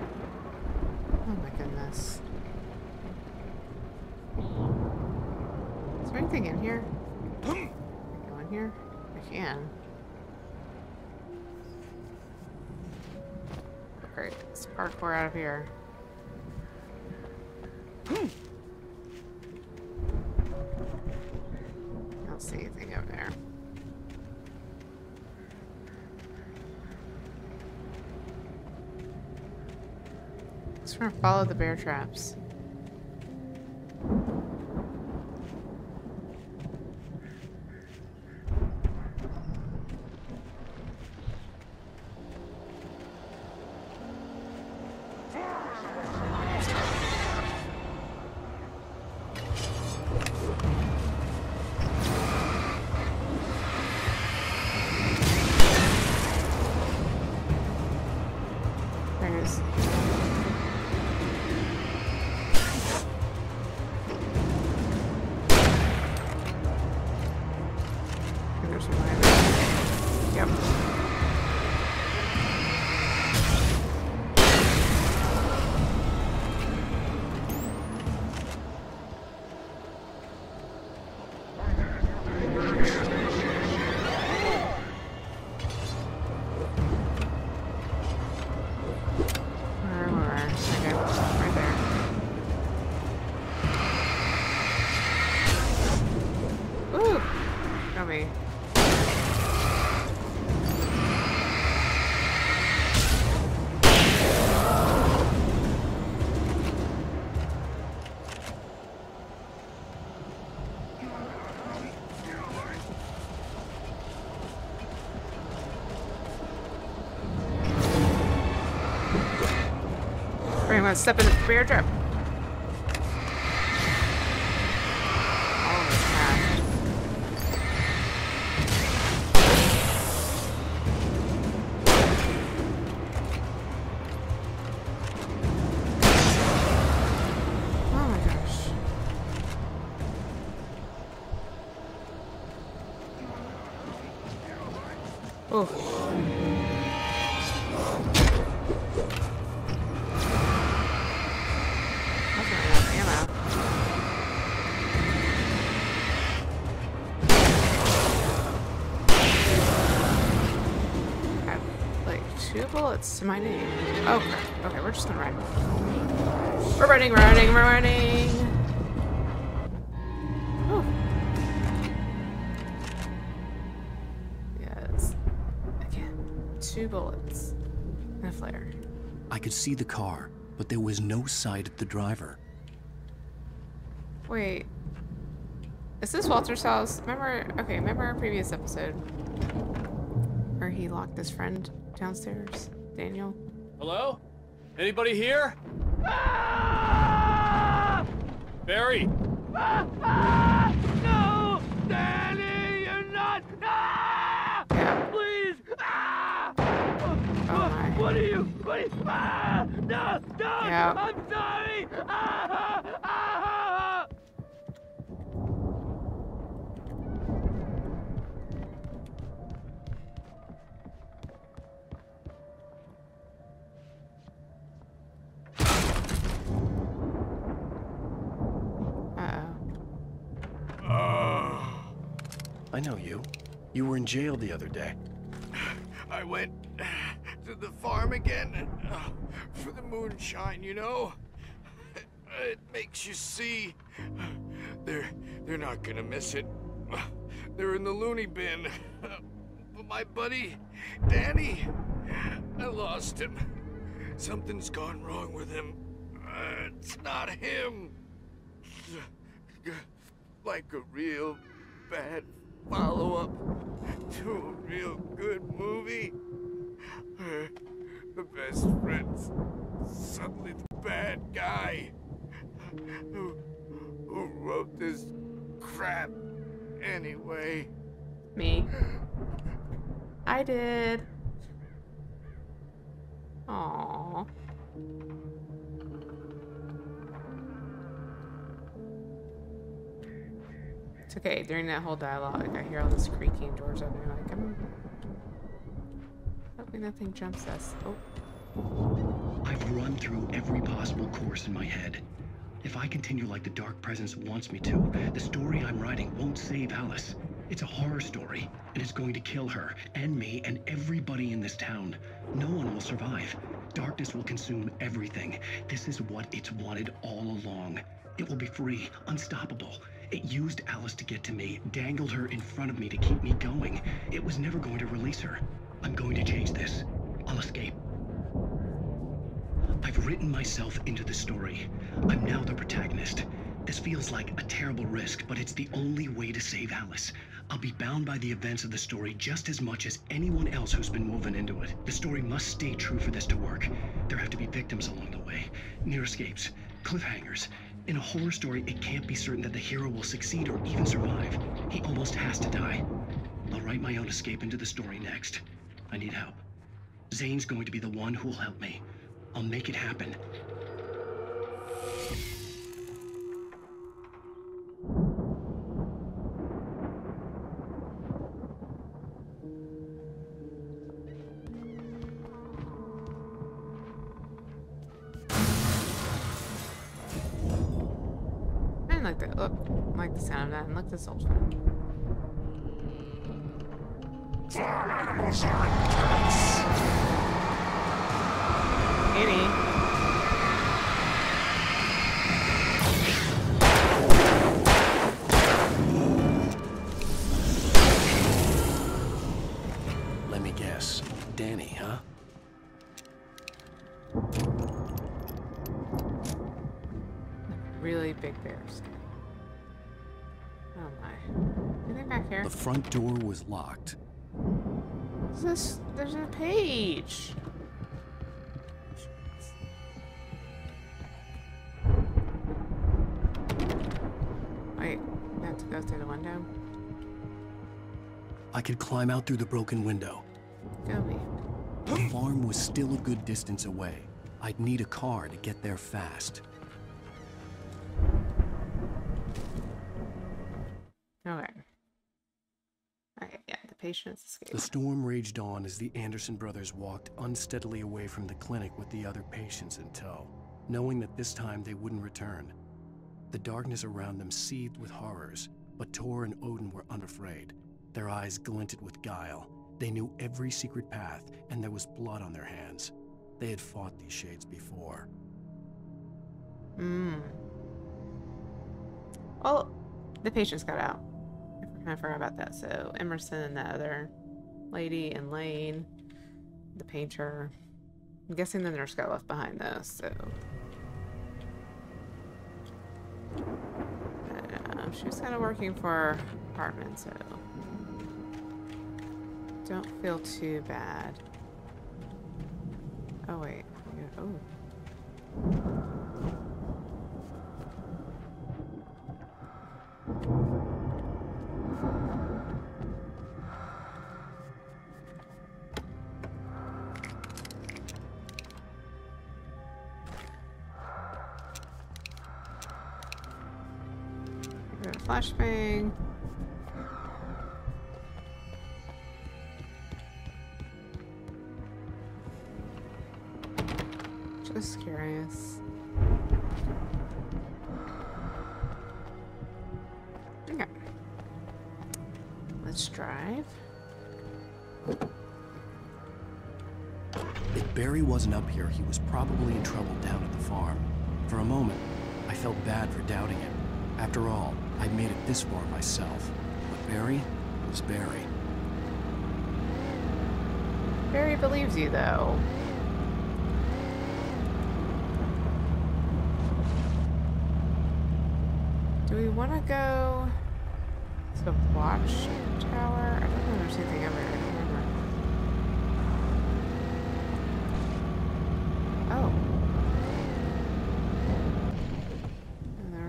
Traps. Step in the bear trap. To my name. Oh crap. Okay, we're just gonna run. We're running, we're running, we're running. Whew. Yes. Again, two bullets and a flare. I could see the car, but there was no sight of the driver. Wait. Is this Walter's house? Remember, okay, remember our previous episode where he locked his friend downstairs? Daniel? Hello? Anybody here? Barry! No! Danny, you're not! Ah! Please! Ah! What are you? What are you? Ah! No! No! Yeah. I'm sorry! Ah! Ah! Know you. You were in jail the other day. I went to the farm again uh, for the moonshine, you know? It makes you see. They're they're not gonna miss it. They're in the loony bin. But my buddy, Danny, I lost him. Something's gone wrong with him. It's not him. Like a real bad follow-up to a real good movie. Uh, The best friends, suddenly the bad guy Who, who wrote this crap anyway? Me. I did. Aww. It's okay. During that whole dialogue, I hear all this creaking doors opening. Like, I'm hoping nothing jumps us. Oh. I've run through every possible course in my head. If I continue like the Dark Presence wants me to, the story I'm writing won't save Alice. It's a horror story, and it's going to kill her, and me, and everybody in this town. No one will survive. Darkness will consume everything. This is what it's wanted all along. It will be free, unstoppable. It used Alice to get to me, dangled her in front of me to keep me going. It was never going to release her. I'm going to change this. I'll escape. I've written myself into the story. I'm now the protagonist. This feels like a terrible risk, but it's the only way to save Alice. I'll be bound by the events of the story just as much as anyone else who's been woven into it. The story must stay true for this to work. There have to be victims along the way, near escapes, cliffhangers. In a horror story, it can't be certain that the hero will succeed or even survive. He almost has to die. I'll write my own escape into the story next. I need help. Zane's going to be the one who will help me. I'll make it happen. Like the sound of that. And look, this old phone. Annie. Let The front door was locked. What's this? There's a page. Wait, I have to go through the window? I could climb out through the broken window. Go me. The farm was still a good distance away. I'd need a car to get there fast. Yeah, the patient's escaped. The storm raged on as the Anderson brothers walked unsteadily away from the clinic with the other patients in tow, knowing that this time they wouldn't return. The darkness around them seethed with horrors, but Tor and Odin were unafraid. Their eyes glinted with guile. They knew every secret path, and there was blood on their hands. They had fought these shades before. Hmm. Well, the patients got out. I forgot about that. So Emerson and the other lady and Lane, the painter. I'm guessing the nurse got left behind though, so. Uh, she was kind of working for Hartman, so. Don't feel too bad. Oh, wait. Oh. This far myself. But Barry was Barry. Barry believes you, though. Do we want to go to the watchtower? I don't know if there's anything over here. I don't remember. Oh. And there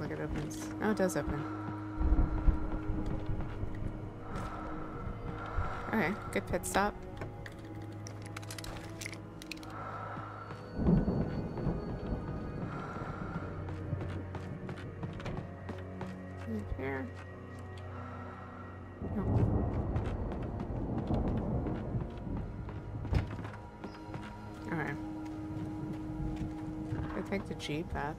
Look like it opens. Oh, it does open. Okay, good pit stop. Here. Alright. I take the jeep path.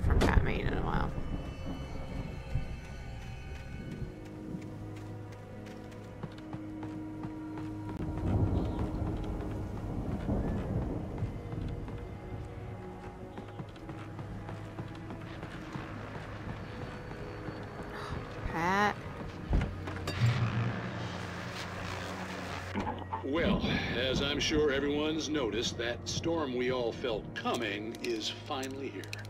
Heard from Pat Maine in a while. Well, as I'm sure everyone's noticed, that storm we all felt coming is finally here.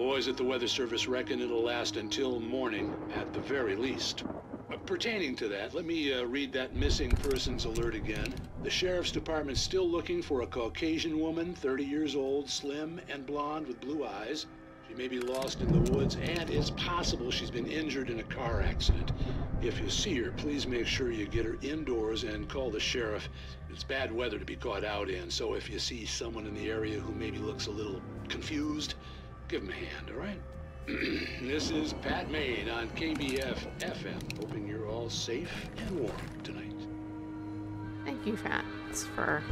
Boys at the Weather Service reckon it'll last until morning, at the very least. Uh, pertaining to that, let me uh, read that missing persons alert again. The Sheriff's Department's still looking for a Caucasian woman, 30 years old, slim and blonde with blue eyes. She may be lost in the woods, and it's possible she's been injured in a car accident. If you see her, please make sure you get her indoors and call the sheriff. It's bad weather to be caught out in, so if you see someone in the area who maybe looks a little confused, give him a hand, all right? this is Pat Maine on KBF FM, hoping you're all safe and warm tonight. Thank you, Pat, for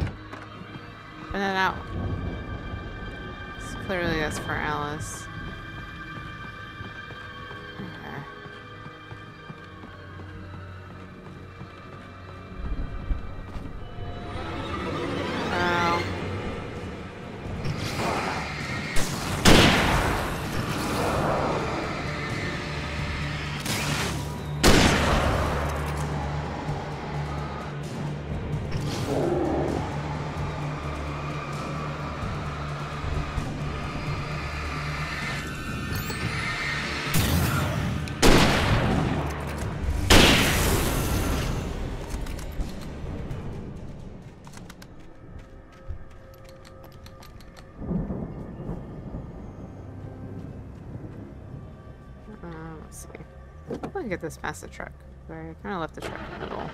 putting it out. Clearly that's for Alice. Get this past the truck. I kind of left the truck in the middle.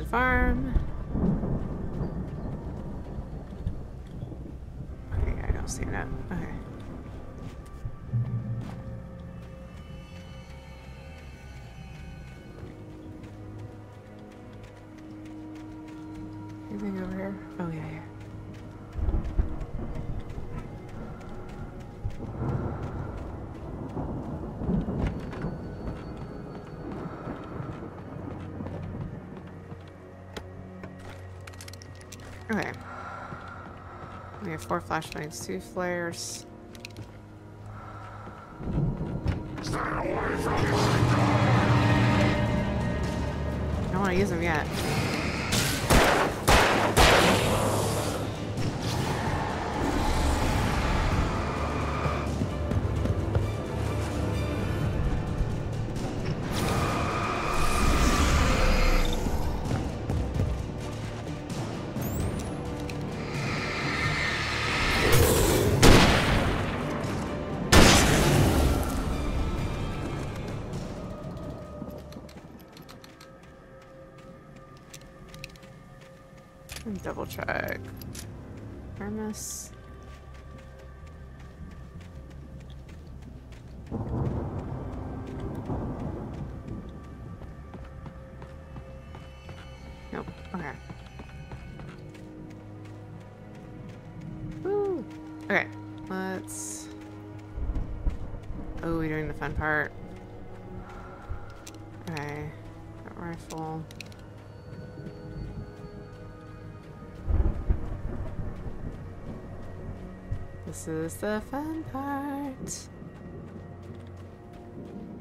Farm. Four flashbangs, two flares. I don't want to use them yet. try. is the fun part.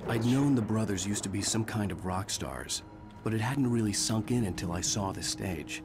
I'd known the brothers used to be some kind of rock stars, but it hadn't really sunk in until I saw the stage.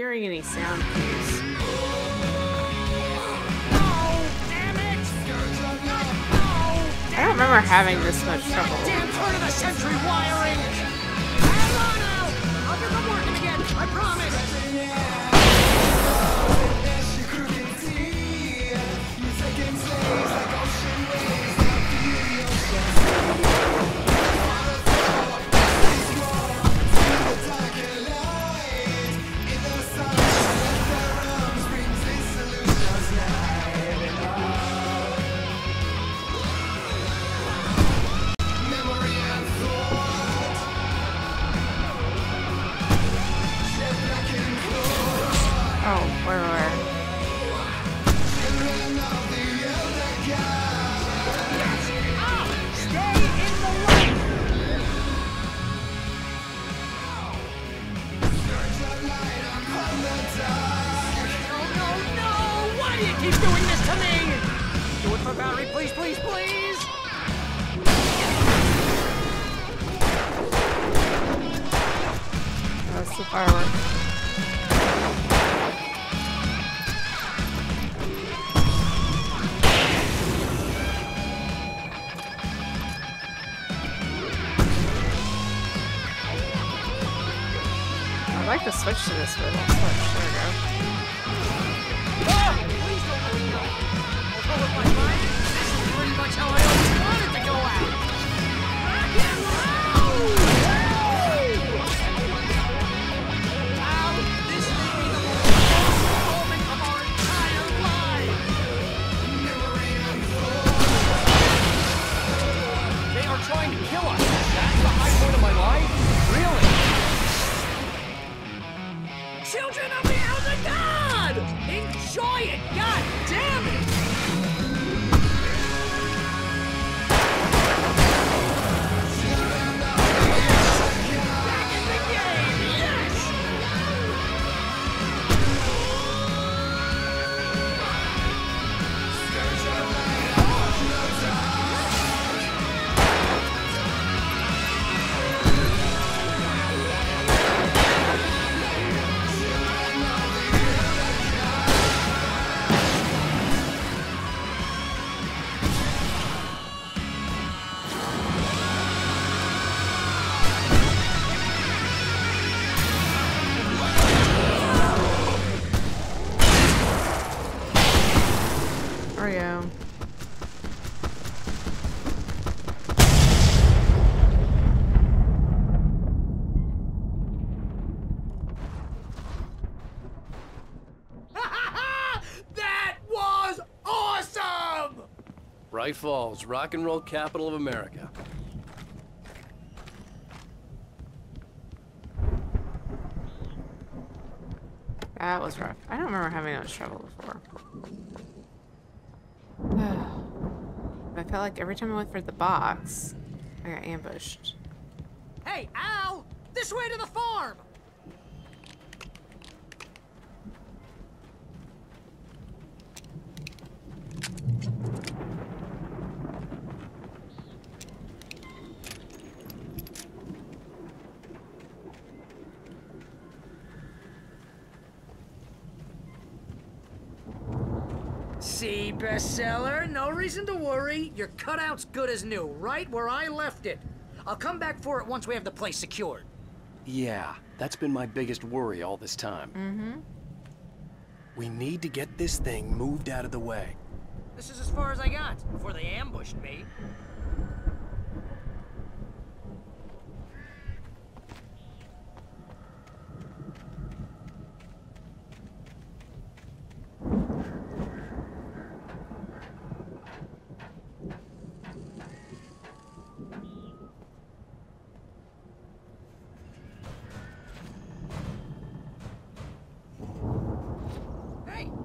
Hearing any sound cues. I don't remember having this much trouble. Bright Falls, rock and roll capital of America. That was rough. I don't remember having that much trouble before. I felt like every time I went for the box, I got ambushed. Hey, Al! This way to the farm! see, bestseller. No reason to worry. Your cutout's good as new, right where I left it. I'll come back for it once we have the place secured. Yeah, that's been my biggest worry all this time. Mm-hmm. We need to get this thing moved out of the way. This is as far as I got, before they ambushed me.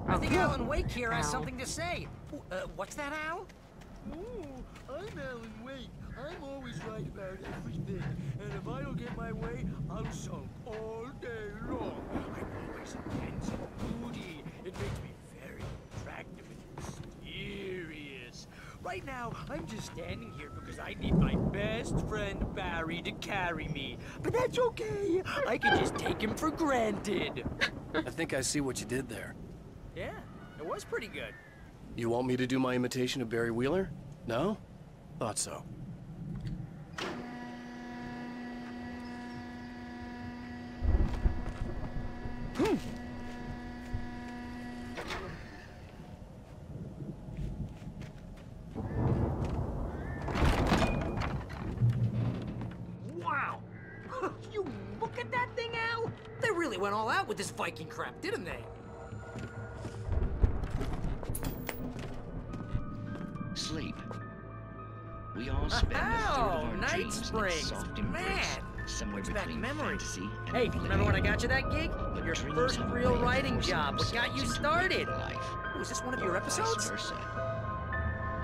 I think cool. Alan Wake here has something to say. Uh, what's that, Al? Oh, I'm Alan Wake. I'm always right about everything. And if I don't get my way, I'll sulk all day long. I'm always intense and moody. It makes me very attractive and mysterious. Right now, I'm just standing here because I need my best friend Barry to carry me. But that's okay. I can just take him for granted. I think I see what you did there. Yeah, it was pretty good. You want me to do my imitation of Barry Wheeler? No? Thought so. Wow! you look at that thing, Al! They really went all out with this Viking crap, didn't they? Sleep. We all spend a third Oh, of our Night dreams in Springs. soft embrace, Man, somewhere back between memories. fantasy and Hey, remember when I got you that gig? But Your first real writing job. What got you started? life, Was this one of your episodes? Versa.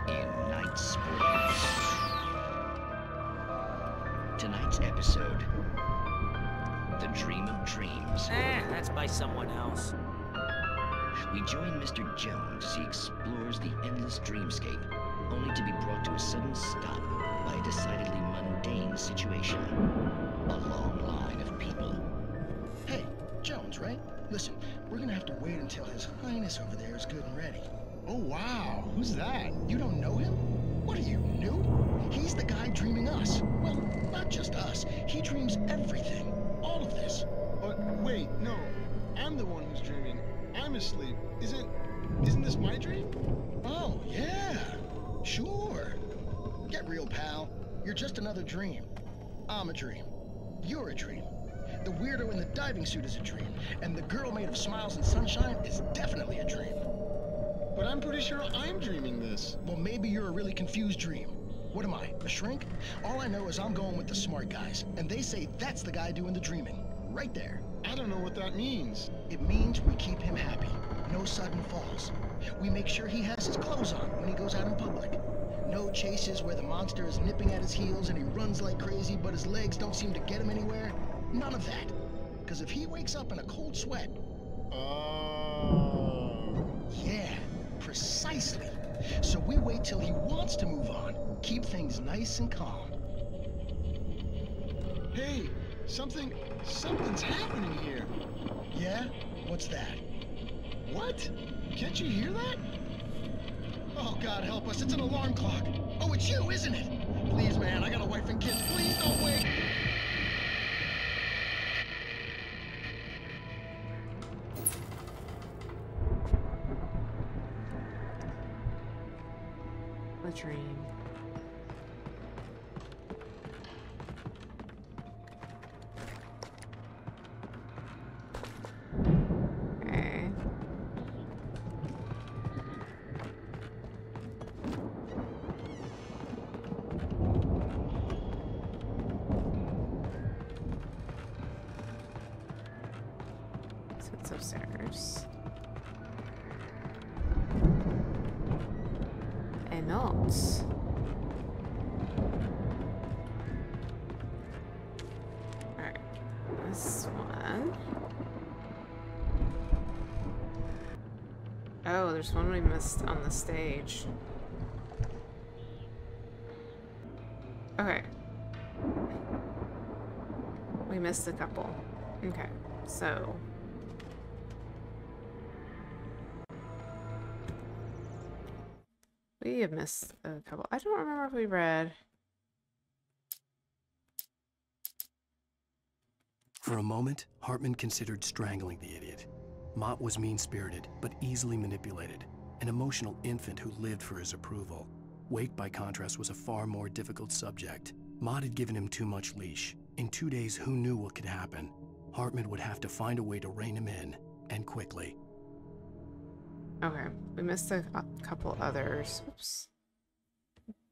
In Night Springs. Tonight's episode. The Dream of Dreams. Eh, that's by someone else. We join Mr. Jones as he explores the endless dreamscape, only to be brought to a sudden stop by a decidedly mundane situation. A long line of people. Hey, Jones, right? Listen, we're gonna have to wait until His Highness over there is good and ready. Oh, wow. Who's that? You don't know him? What are you, new? He's the guy dreaming us. Well, not just us. He dreams everything. All of this. But wait, no. I'm the one who's dreaming. I'm asleep. Isn't isn't this my dream? Oh, yeah. Sure. Get real, pal. You're just another dream. I'm a dream. You're a dream. The weirdo in the diving suit is a dream. And the girl made of smiles and sunshine is definitely a dream. But I'm pretty sure I'm dreaming this. Well, maybe you're a really confused dream. What am I, a shrink? All I know is I'm going with the smart guys, and they say that's the guy doing the dreaming. Right there. I don't know what that means. It means we keep him happy. No sudden falls. We make sure he has his clothes on when he goes out in public. No chases where the monster is nipping at his heels and he runs like crazy, but his legs don't seem to get him anywhere. None of that. Because if he wakes up in a cold sweat. Oh. Yeah, precisely. So we wait till he wants to move on. Keep things nice and calm. Hey, something something's happening here. Yeah? What's that? What? Can't you hear that? Oh, God help us. It's an alarm clock. Oh, it's you, isn't it? Please, man, I got a wife and kids. Please don't wake... The dream. On the stage. Okay. We missed a couple. Okay, so. We have missed a couple. I don't remember if we read. For a moment, Hartman considered strangling the idiot. Mott was mean-spirited, but easily manipulated, an emotional infant who lived for his approval. Wake, by contrast, was a far more difficult subject. Mott had given him too much leash. In two days, who knew what could happen? Hartman would have to find a way to rein him in, and quickly. Okay, we missed a, couple others. Oops.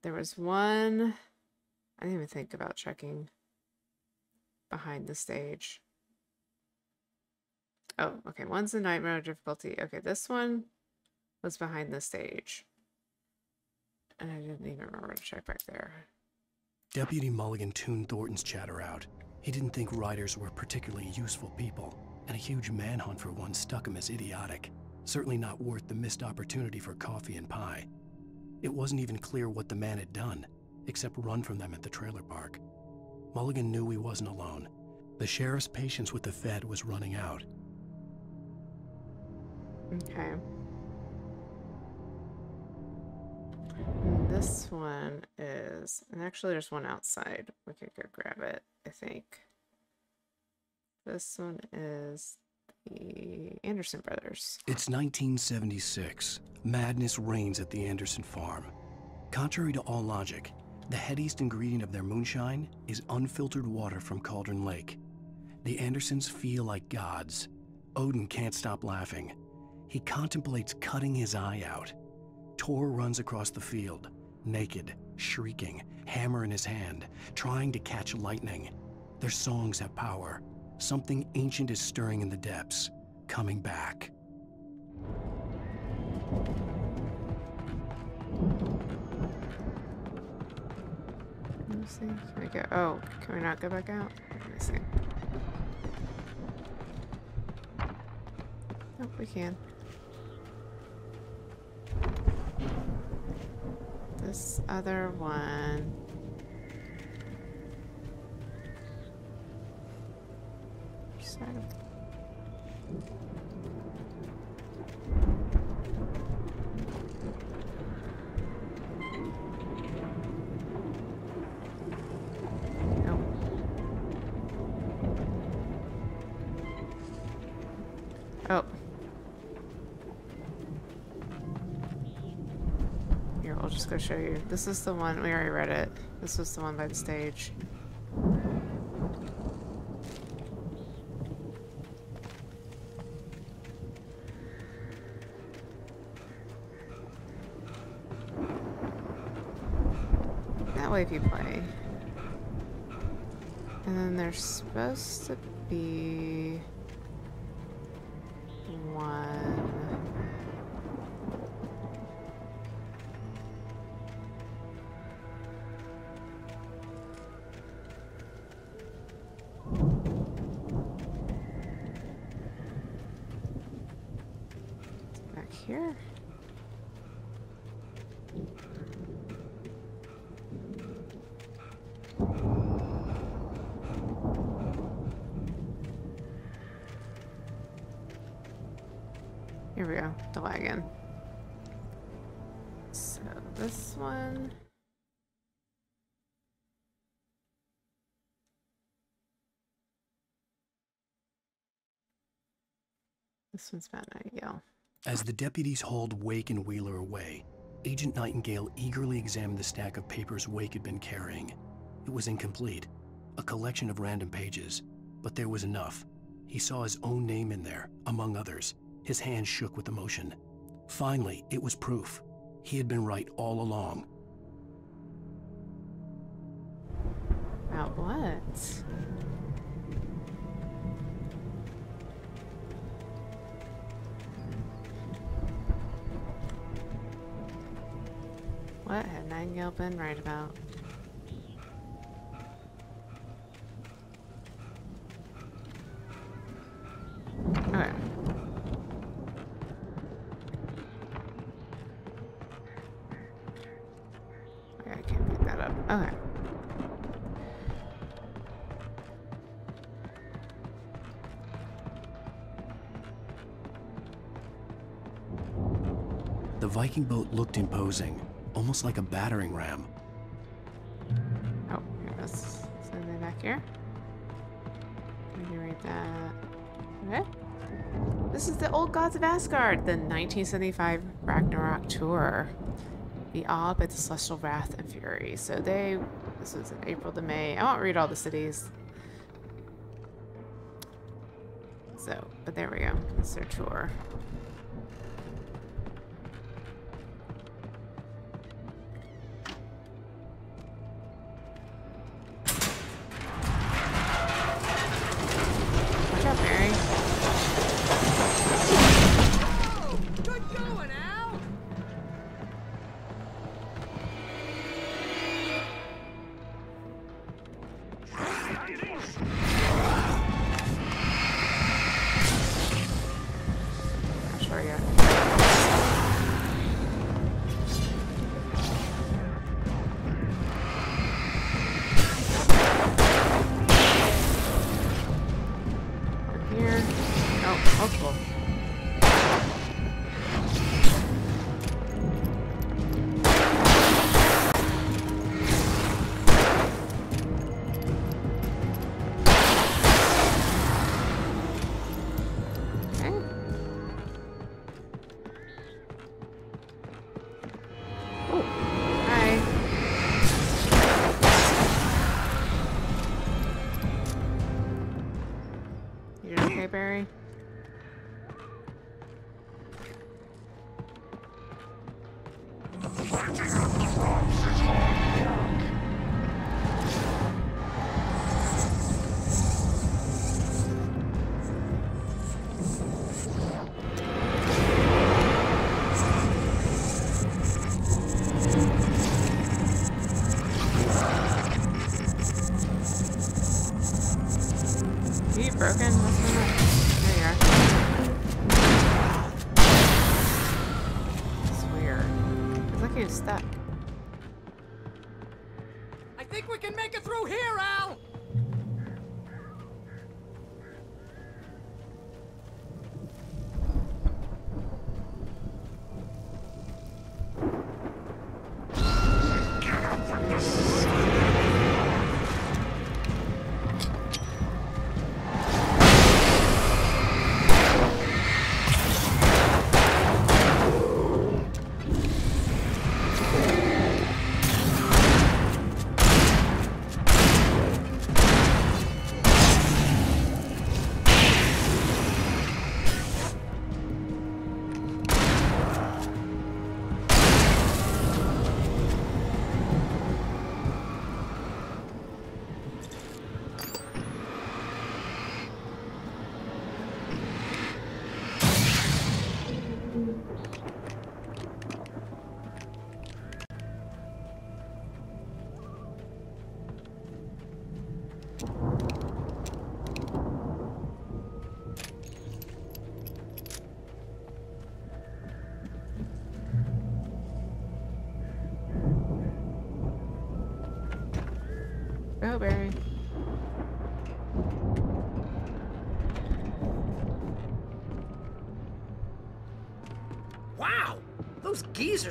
There was one. I didn't even think about checking behind the stage. Oh, okay. One's a nightmare difficulty. Okay, this one was behind the stage. And I didn't even remember to check back there. Deputy Mulligan tuned Thornton's chatter out. He didn't think riders were particularly useful people, and a huge manhunt for one stuck him as idiotic. Certainly not worth the missed opportunity for coffee and pie. It wasn't even clear what the man had done, except run from them at the trailer park. Mulligan knew he wasn't alone. The sheriff's patience with the Fed was running out. Okay. And mm-hmm. this one is, and actually there's one outside. We could go grab it, I think. This one is the Anderson brothers. It's 1976. Madness reigns at the Anderson farm. Contrary to all logic, the headiest ingredient of their moonshine is unfiltered water from Cauldron Lake. The Andersons feel like gods. Odin can't stop laughing. He contemplates cutting his eye out. Thor runs across the field, naked, shrieking, hammer in his hand, trying to catch lightning. Their songs have power. Something ancient is stirring in the depths, coming back. Let me see. Can we go? Oh, can we not go back out? Let me see. Oh, we can. This other one. Show you. This is the one, we already read it. This was the one by the stage. That way if you play. And then there's supposed to be Matt Nightingale. As the deputies hauled Wake and Wheeler away, Agent Nightingale eagerly examined the stack of papers Wake had been carrying. It was incomplete, a collection of random pages, but there was enough. He saw his own name in there, among others. His hand shook with emotion. Finally, it was proof. He had been right all along. About? What Nightingale been right about? Okay, I can't that up. Okay. The Viking boat looked imposing, almost like a battering ram. Oh. Something back here. That? Okay. This is the Old Gods of Asgard, the 1975 Ragnarok tour. Be awed by the celestial wrath and fury. So they, this was in April to May. I won't read all the cities. So, but there we go. That's their tour.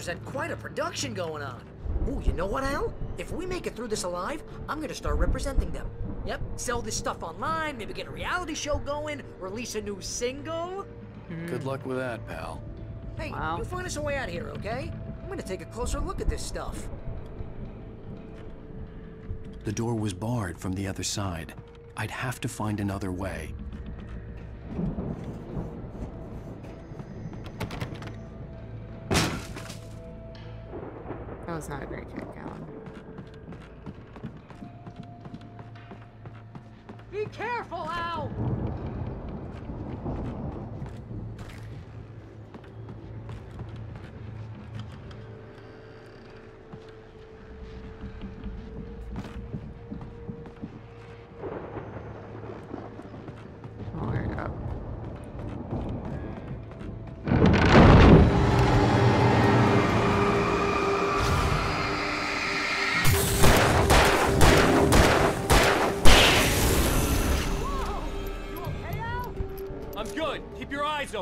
Had quite a production going on. Ooh, you know what, Al? If we make it through this alive, I'm gonna start representing them. Yep, sell this stuff online, maybe get a reality show going, release a new single. Good luck with that, pal. Hey, wow. you find us a way out here, okay? I'm gonna take a closer look at this stuff. The door was barred from the other side. I'd have to find another way. Was not a great kick, Alan. Be careful, Al!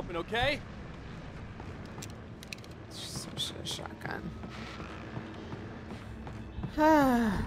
Open, okay? Just a shotgun. Ah.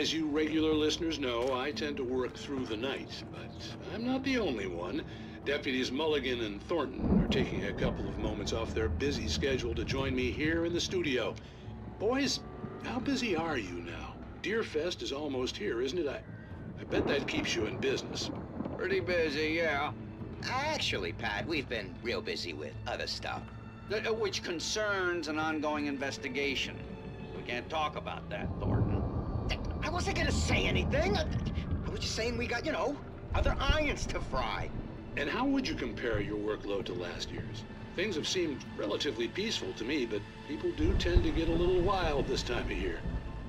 As you regular listeners know, I tend to work through the night, but I'm not the only one. Deputies Mulligan and Thornton are taking a couple of moments off their busy schedule to join me here in the studio. Boys, how busy are you now? Deerfest is almost here, isn't it? I, I bet that keeps you in business. Pretty busy, yeah. Actually, Pat, we've been real busy with other stuff, uh, which concerns an ongoing investigation. We can't talk about that, Thornton. I wasn't gonna say anything. I, I was just saying we got, you know, other irons to fry. And how would you compare your workload to last year's? Things have seemed relatively peaceful to me, but people do tend to get a little wild this time of year.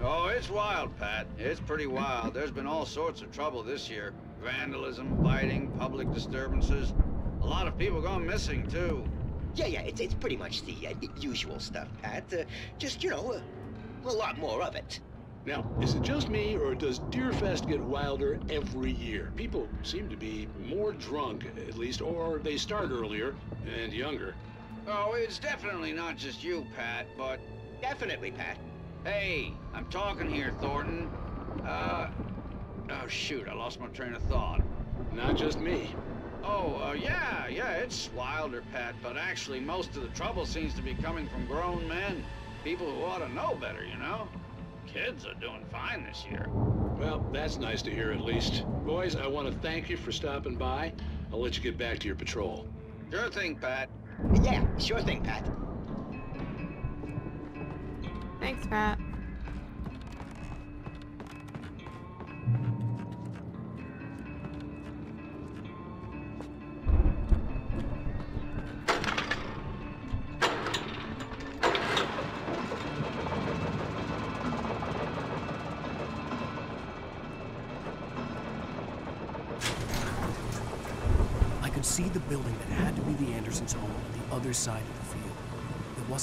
Oh, it's wild, Pat. It's pretty wild. There's been all sorts of trouble this year. Vandalism, fighting, public disturbances. A lot of people gone missing, too. Yeah, yeah, it's, it's pretty much the uh, usual stuff, Pat. Uh, just, you know, uh, a lot more of it. Now, is it just me, or does Deerfest get wilder every year? People seem to be more drunk, at least, or they start earlier and younger. Oh, it's definitely not just you, Pat, but... Definitely, Pat. Hey, I'm talking here, Thornton. Uh... Oh, shoot, I lost my train of thought. Not just me. Oh, uh, yeah, yeah, it's wilder, Pat, but actually most of the trouble seems to be coming from grown men. People who ought to know better, you know? Kids are doing fine this year. Well, that's nice to hear at least. Boys, I want to thank you for stopping by. I'll let you get back to your patrol. Sure thing, Pat. Yeah, sure thing, Pat. Thanks, Pat.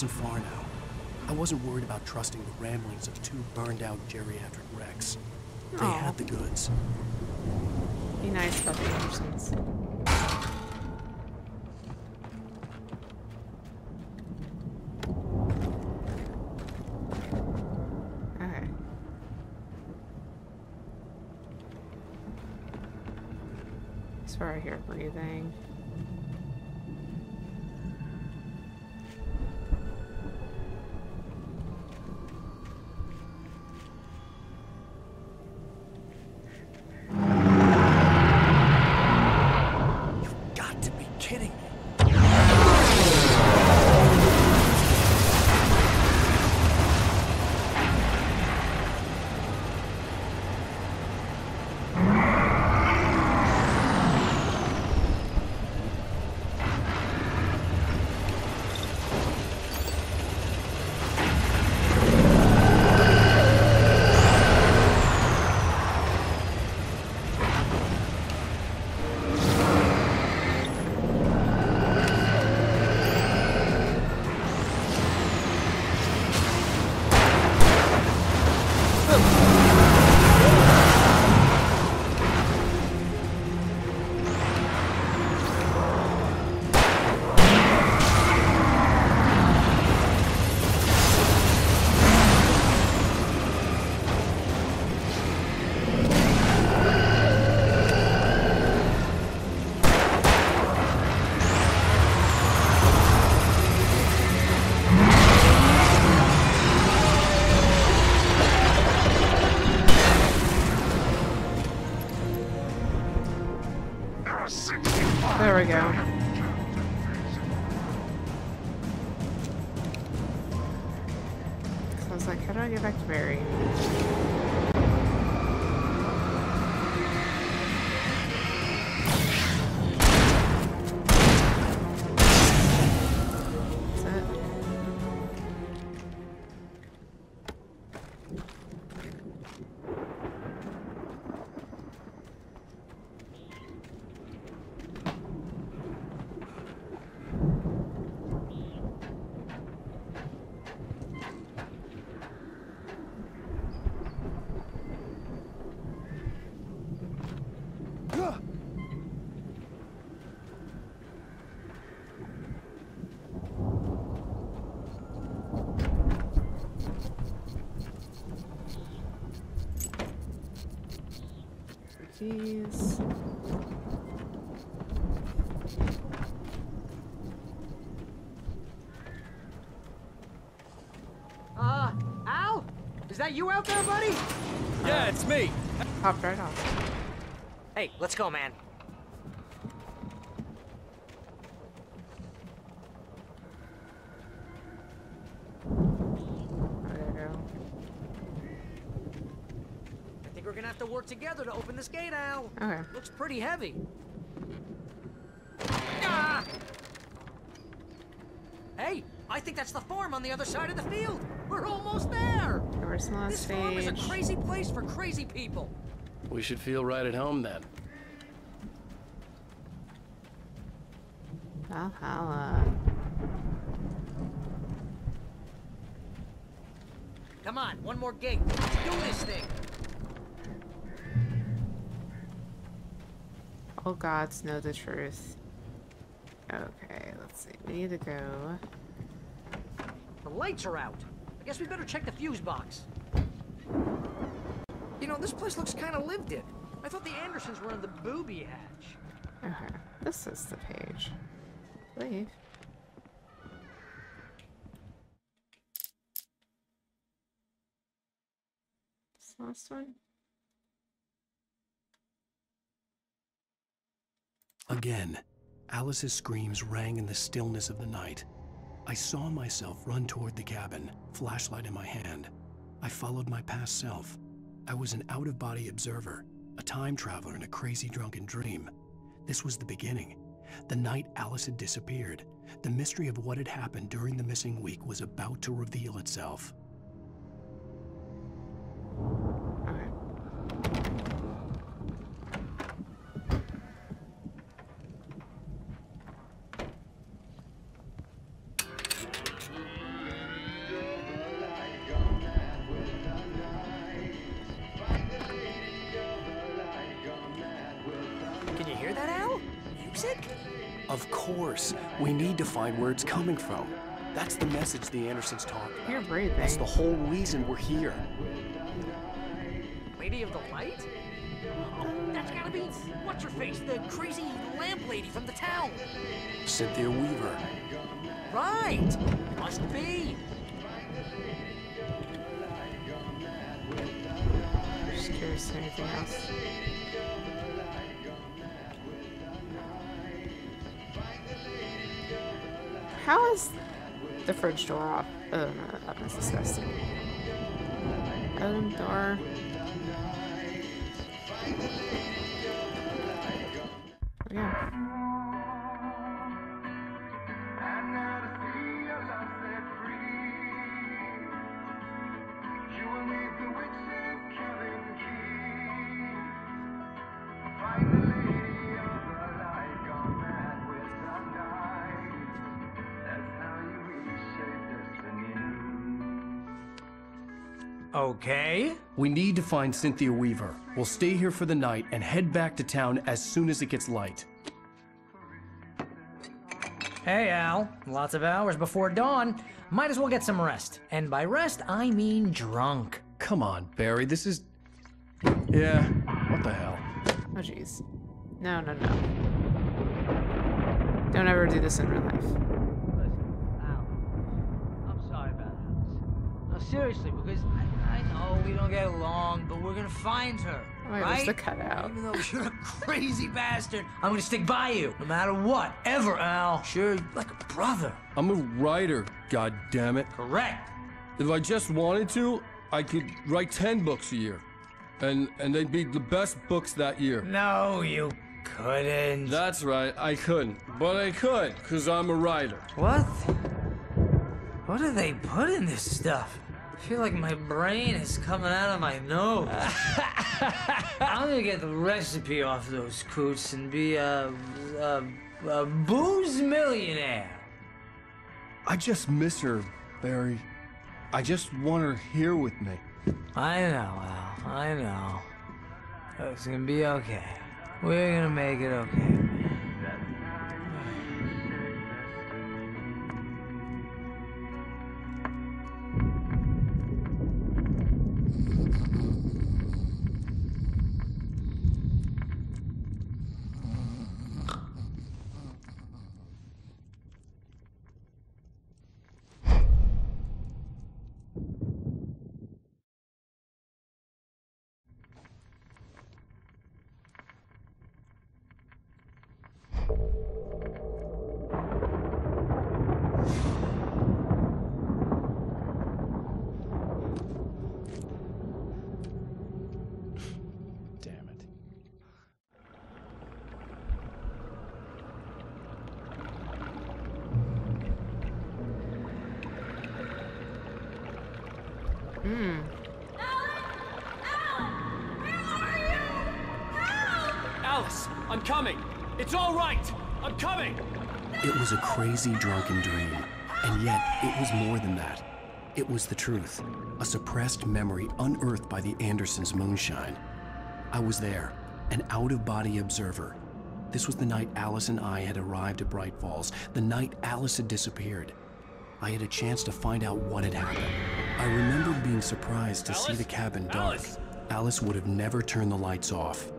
Wasn't far now. I wasn't worried about trusting the ramblings of two burned-out geriatric wrecks. They Aw. had the goods. Be nice about the Andersons. That you out there, buddy? Yeah, it's me. Popped right off. Hey, let's go, man. There you go. I think we're gonna have to work together to open this gate, Al. Okay. Looks pretty heavy. That's the farm on the other side of the field. We're We're almost there. Where's the last This farm is a crazy place for crazy people. We should feel right at home then. Valhalla. Come on, one more gate. Let's do this thing. All gods know the truth. Okay, let's see. We need to go. The lights are out. I guess we better check the fuse box. You know, this place looks kind of lived in. I thought the Andersons were in the booby hatch. Okay, this is the page. Leave. This last one? Again, Alice's screams rang in the stillness of the night. I saw myself run toward the cabin, flashlight in my hand. I followed my past self. I was an out of body observer, a time traveler in a crazy drunken dream. This was the beginning. The night Alice had disappeared. The mystery of what had happened during the missing week was about to reveal itself. Need where it's coming from. That's the message the Andersons talked about. You're breathing. That's the whole reason we're here. Lady of the Light? Oh, that's gotta be what's her face, the crazy lamp lady from the town. Cynthia Weaver. Right. Must be. I'm Just curious if anything else. The fridge door off? Oh no, that oven's disgusting. Door. Okay. We need to find Cynthia Weaver. We'll stay here for the night and head back to town as soon as it gets light. Hey, Al. Lots of hours before dawn. Might as well get some rest. And by rest, I mean drunk. Come on, Barry, this is. Yeah, what the hell? Oh jeez. No, no, no. Don't ever do this in real life. I'm sorry about that. No, seriously, because I, I know we don't get along, but we're gonna find her. Oh, wait, right? where's the cutout? Even though you're a crazy bastard, I'm gonna stick by you, no matter what, ever, Al. Sure, like a brother. I'm a writer, god damn it. Correct. If I just wanted to, I could write 10 books a year. And and they'd be the best books that year. No, you couldn't. That's right, I couldn't. But I could, because I'm a writer. What? What do they put in this stuff? I feel like my brain is coming out of my nose. I'm gonna get the recipe off those coots and be a, a, a booze millionaire. I just miss her, Barry. I just want her here with me. I know, Al. I know. It's gonna be okay. We're gonna make it okay. Coming. It's all right. I'm coming. It was a crazy drunken dream, and yet it was more than that. It was the truth, a suppressed memory unearthed by the Andersons' moonshine. I was there, an out-of-body observer. This was the night Alice and I had arrived at Bright Falls, the night Alice had disappeared. I had a chance to find out what had happened. I remember being surprised to see the cabin dark. Alice! Alice would have never turned the lights off.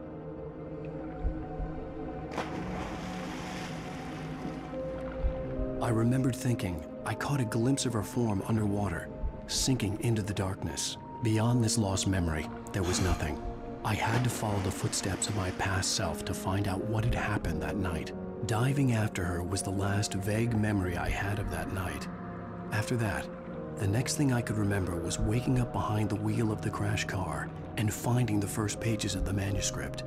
I remembered thinking I caught a glimpse of her form underwater, sinking into the darkness. Beyond this lost memory, there was nothing. I had to follow the footsteps of my past self to find out what had happened that night. Diving after her was the last vague memory I had of that night. After that, the next thing I could remember was waking up behind the wheel of the crash car and finding the first pages of the manuscript.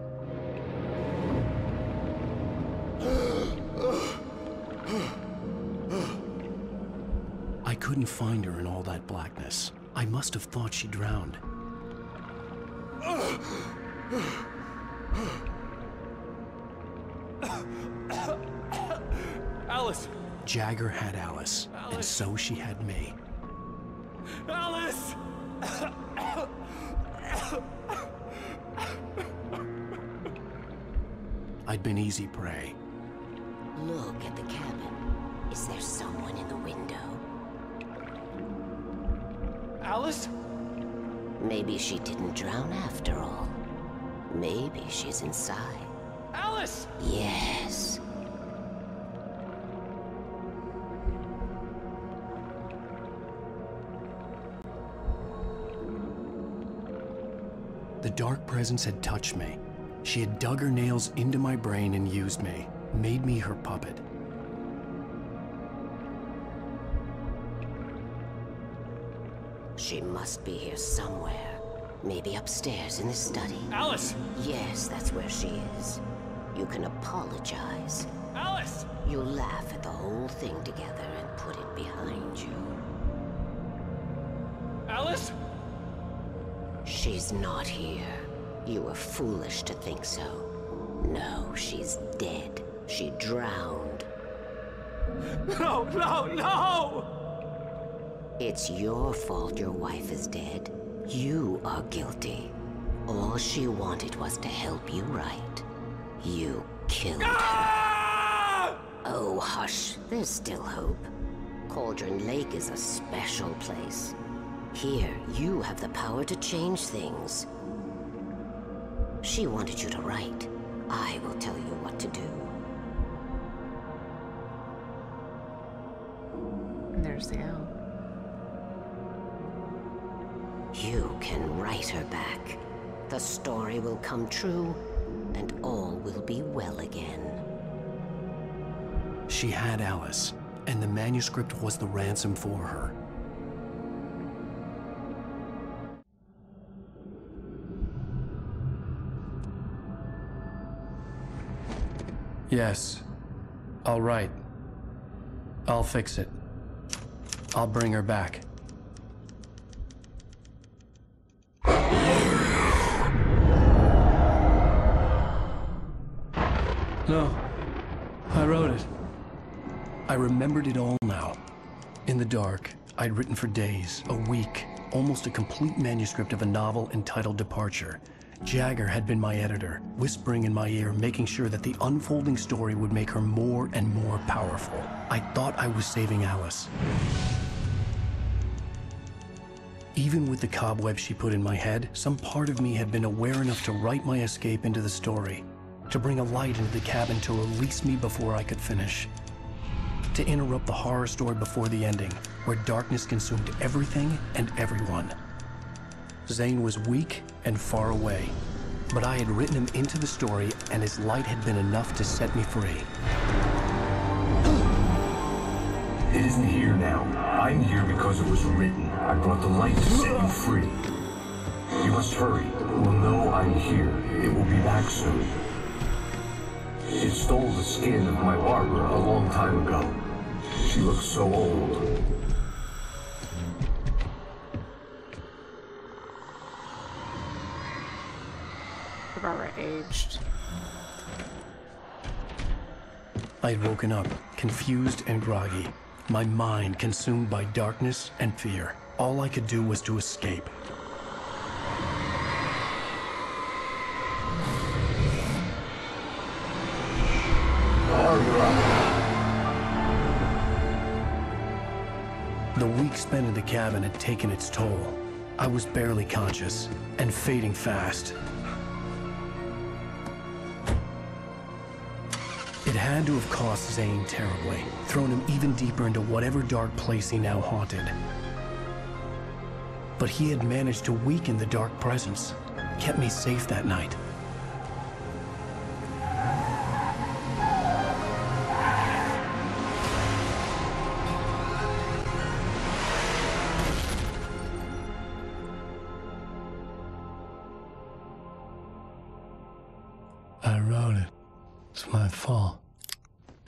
Couldn't find her in all that blackness. I must have thought she drowned. Alice! Jagger had Alice, and so she had me. Alice! I'd been easy prey. Look at the cabin. Is there someone in the window? Alice? Maybe she didn't drown after all. Maybe she's inside. Alice! Yes. The dark presence had touched me. She had dug her nails into my brain and used me, made me her puppet. She must be here somewhere. Maybe upstairs in the study. Alice! Yes, that's where she is. You can apologize. Alice! You'll laugh at the whole thing together and put it behind you. Alice? She's not here. You were foolish to think so. No, she's dead. She drowned. No, no, no! It's your fault your wife is dead. You are guilty. All she wanted was to help you right. You killed her. Ah! Oh, hush. There's still hope. Cauldron Lake is a special place. Here, you have the power to change things. She wanted you to write. I will tell you what to do. There's the owl. You can write her back. The story will come true, and all will be well again. She had Alice, and the manuscript was the ransom for her. Yes. All right. I'll fix it. I'll bring her back. No. I wrote it. I remembered it all now. In the dark, I'd written for days, a week, almost a complete manuscript of a novel entitled Departure. Jagger had been my editor, whispering in my ear, making sure that the unfolding story would make her more and more powerful. I thought I was saving Alice. Even with the cobwebs she put in my head, some part of me had been aware enough to write my escape into the story, to bring a light into the cabin to release me before I could finish, to interrupt the horror story before the ending, where darkness consumed everything and everyone. Zane was weak and far away, but I had written him into the story and his light had been enough to set me free. It isn't here now. I'm here because it was written. I brought the light to set you free. You must hurry. It will know I'm here. It will be back soon. It stole the skin of my Barbara a long time ago. She looks so old. Barbara aged. I had woken up, confused and groggy, my mind consumed by darkness and fear. All I could do was to escape. The week spent in the cabin had taken its toll. I was barely conscious and fading fast. It had to have cost Zane terribly, thrown him even deeper into whatever dark place he now haunted. But he had managed to weaken the dark presence, kept me safe that night.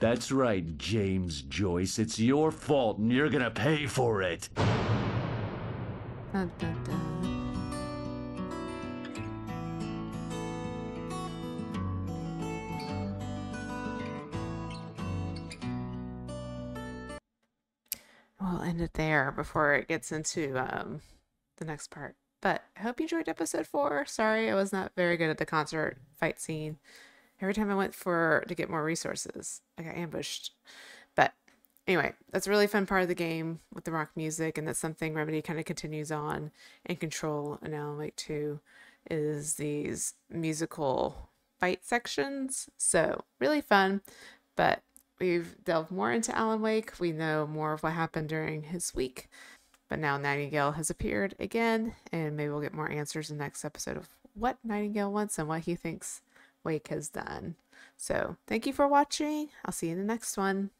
That's right, James Joyce. It's your fault, and you're gonna pay for it. Dun, dun, dun. We'll end it there before it gets into um, the next part. But I hope you enjoyed episode four. Sorry, I was not very good at the concert fight scene. Every time I went for to get more resources, I got ambushed. But anyway, that's a really fun part of the game with the rock music, and that's something Remedy kind of continues on and Control and Alan Wake 2 is these musical fight sections. So really fun, but we've delved more into Alan Wake. We know more of what happened during his week, but now Nightingale has appeared again, and maybe we'll get more answers in the next episode of what Nightingale wants and what he thinks Wake has done. So thank you for watching. I'll see you in the next one.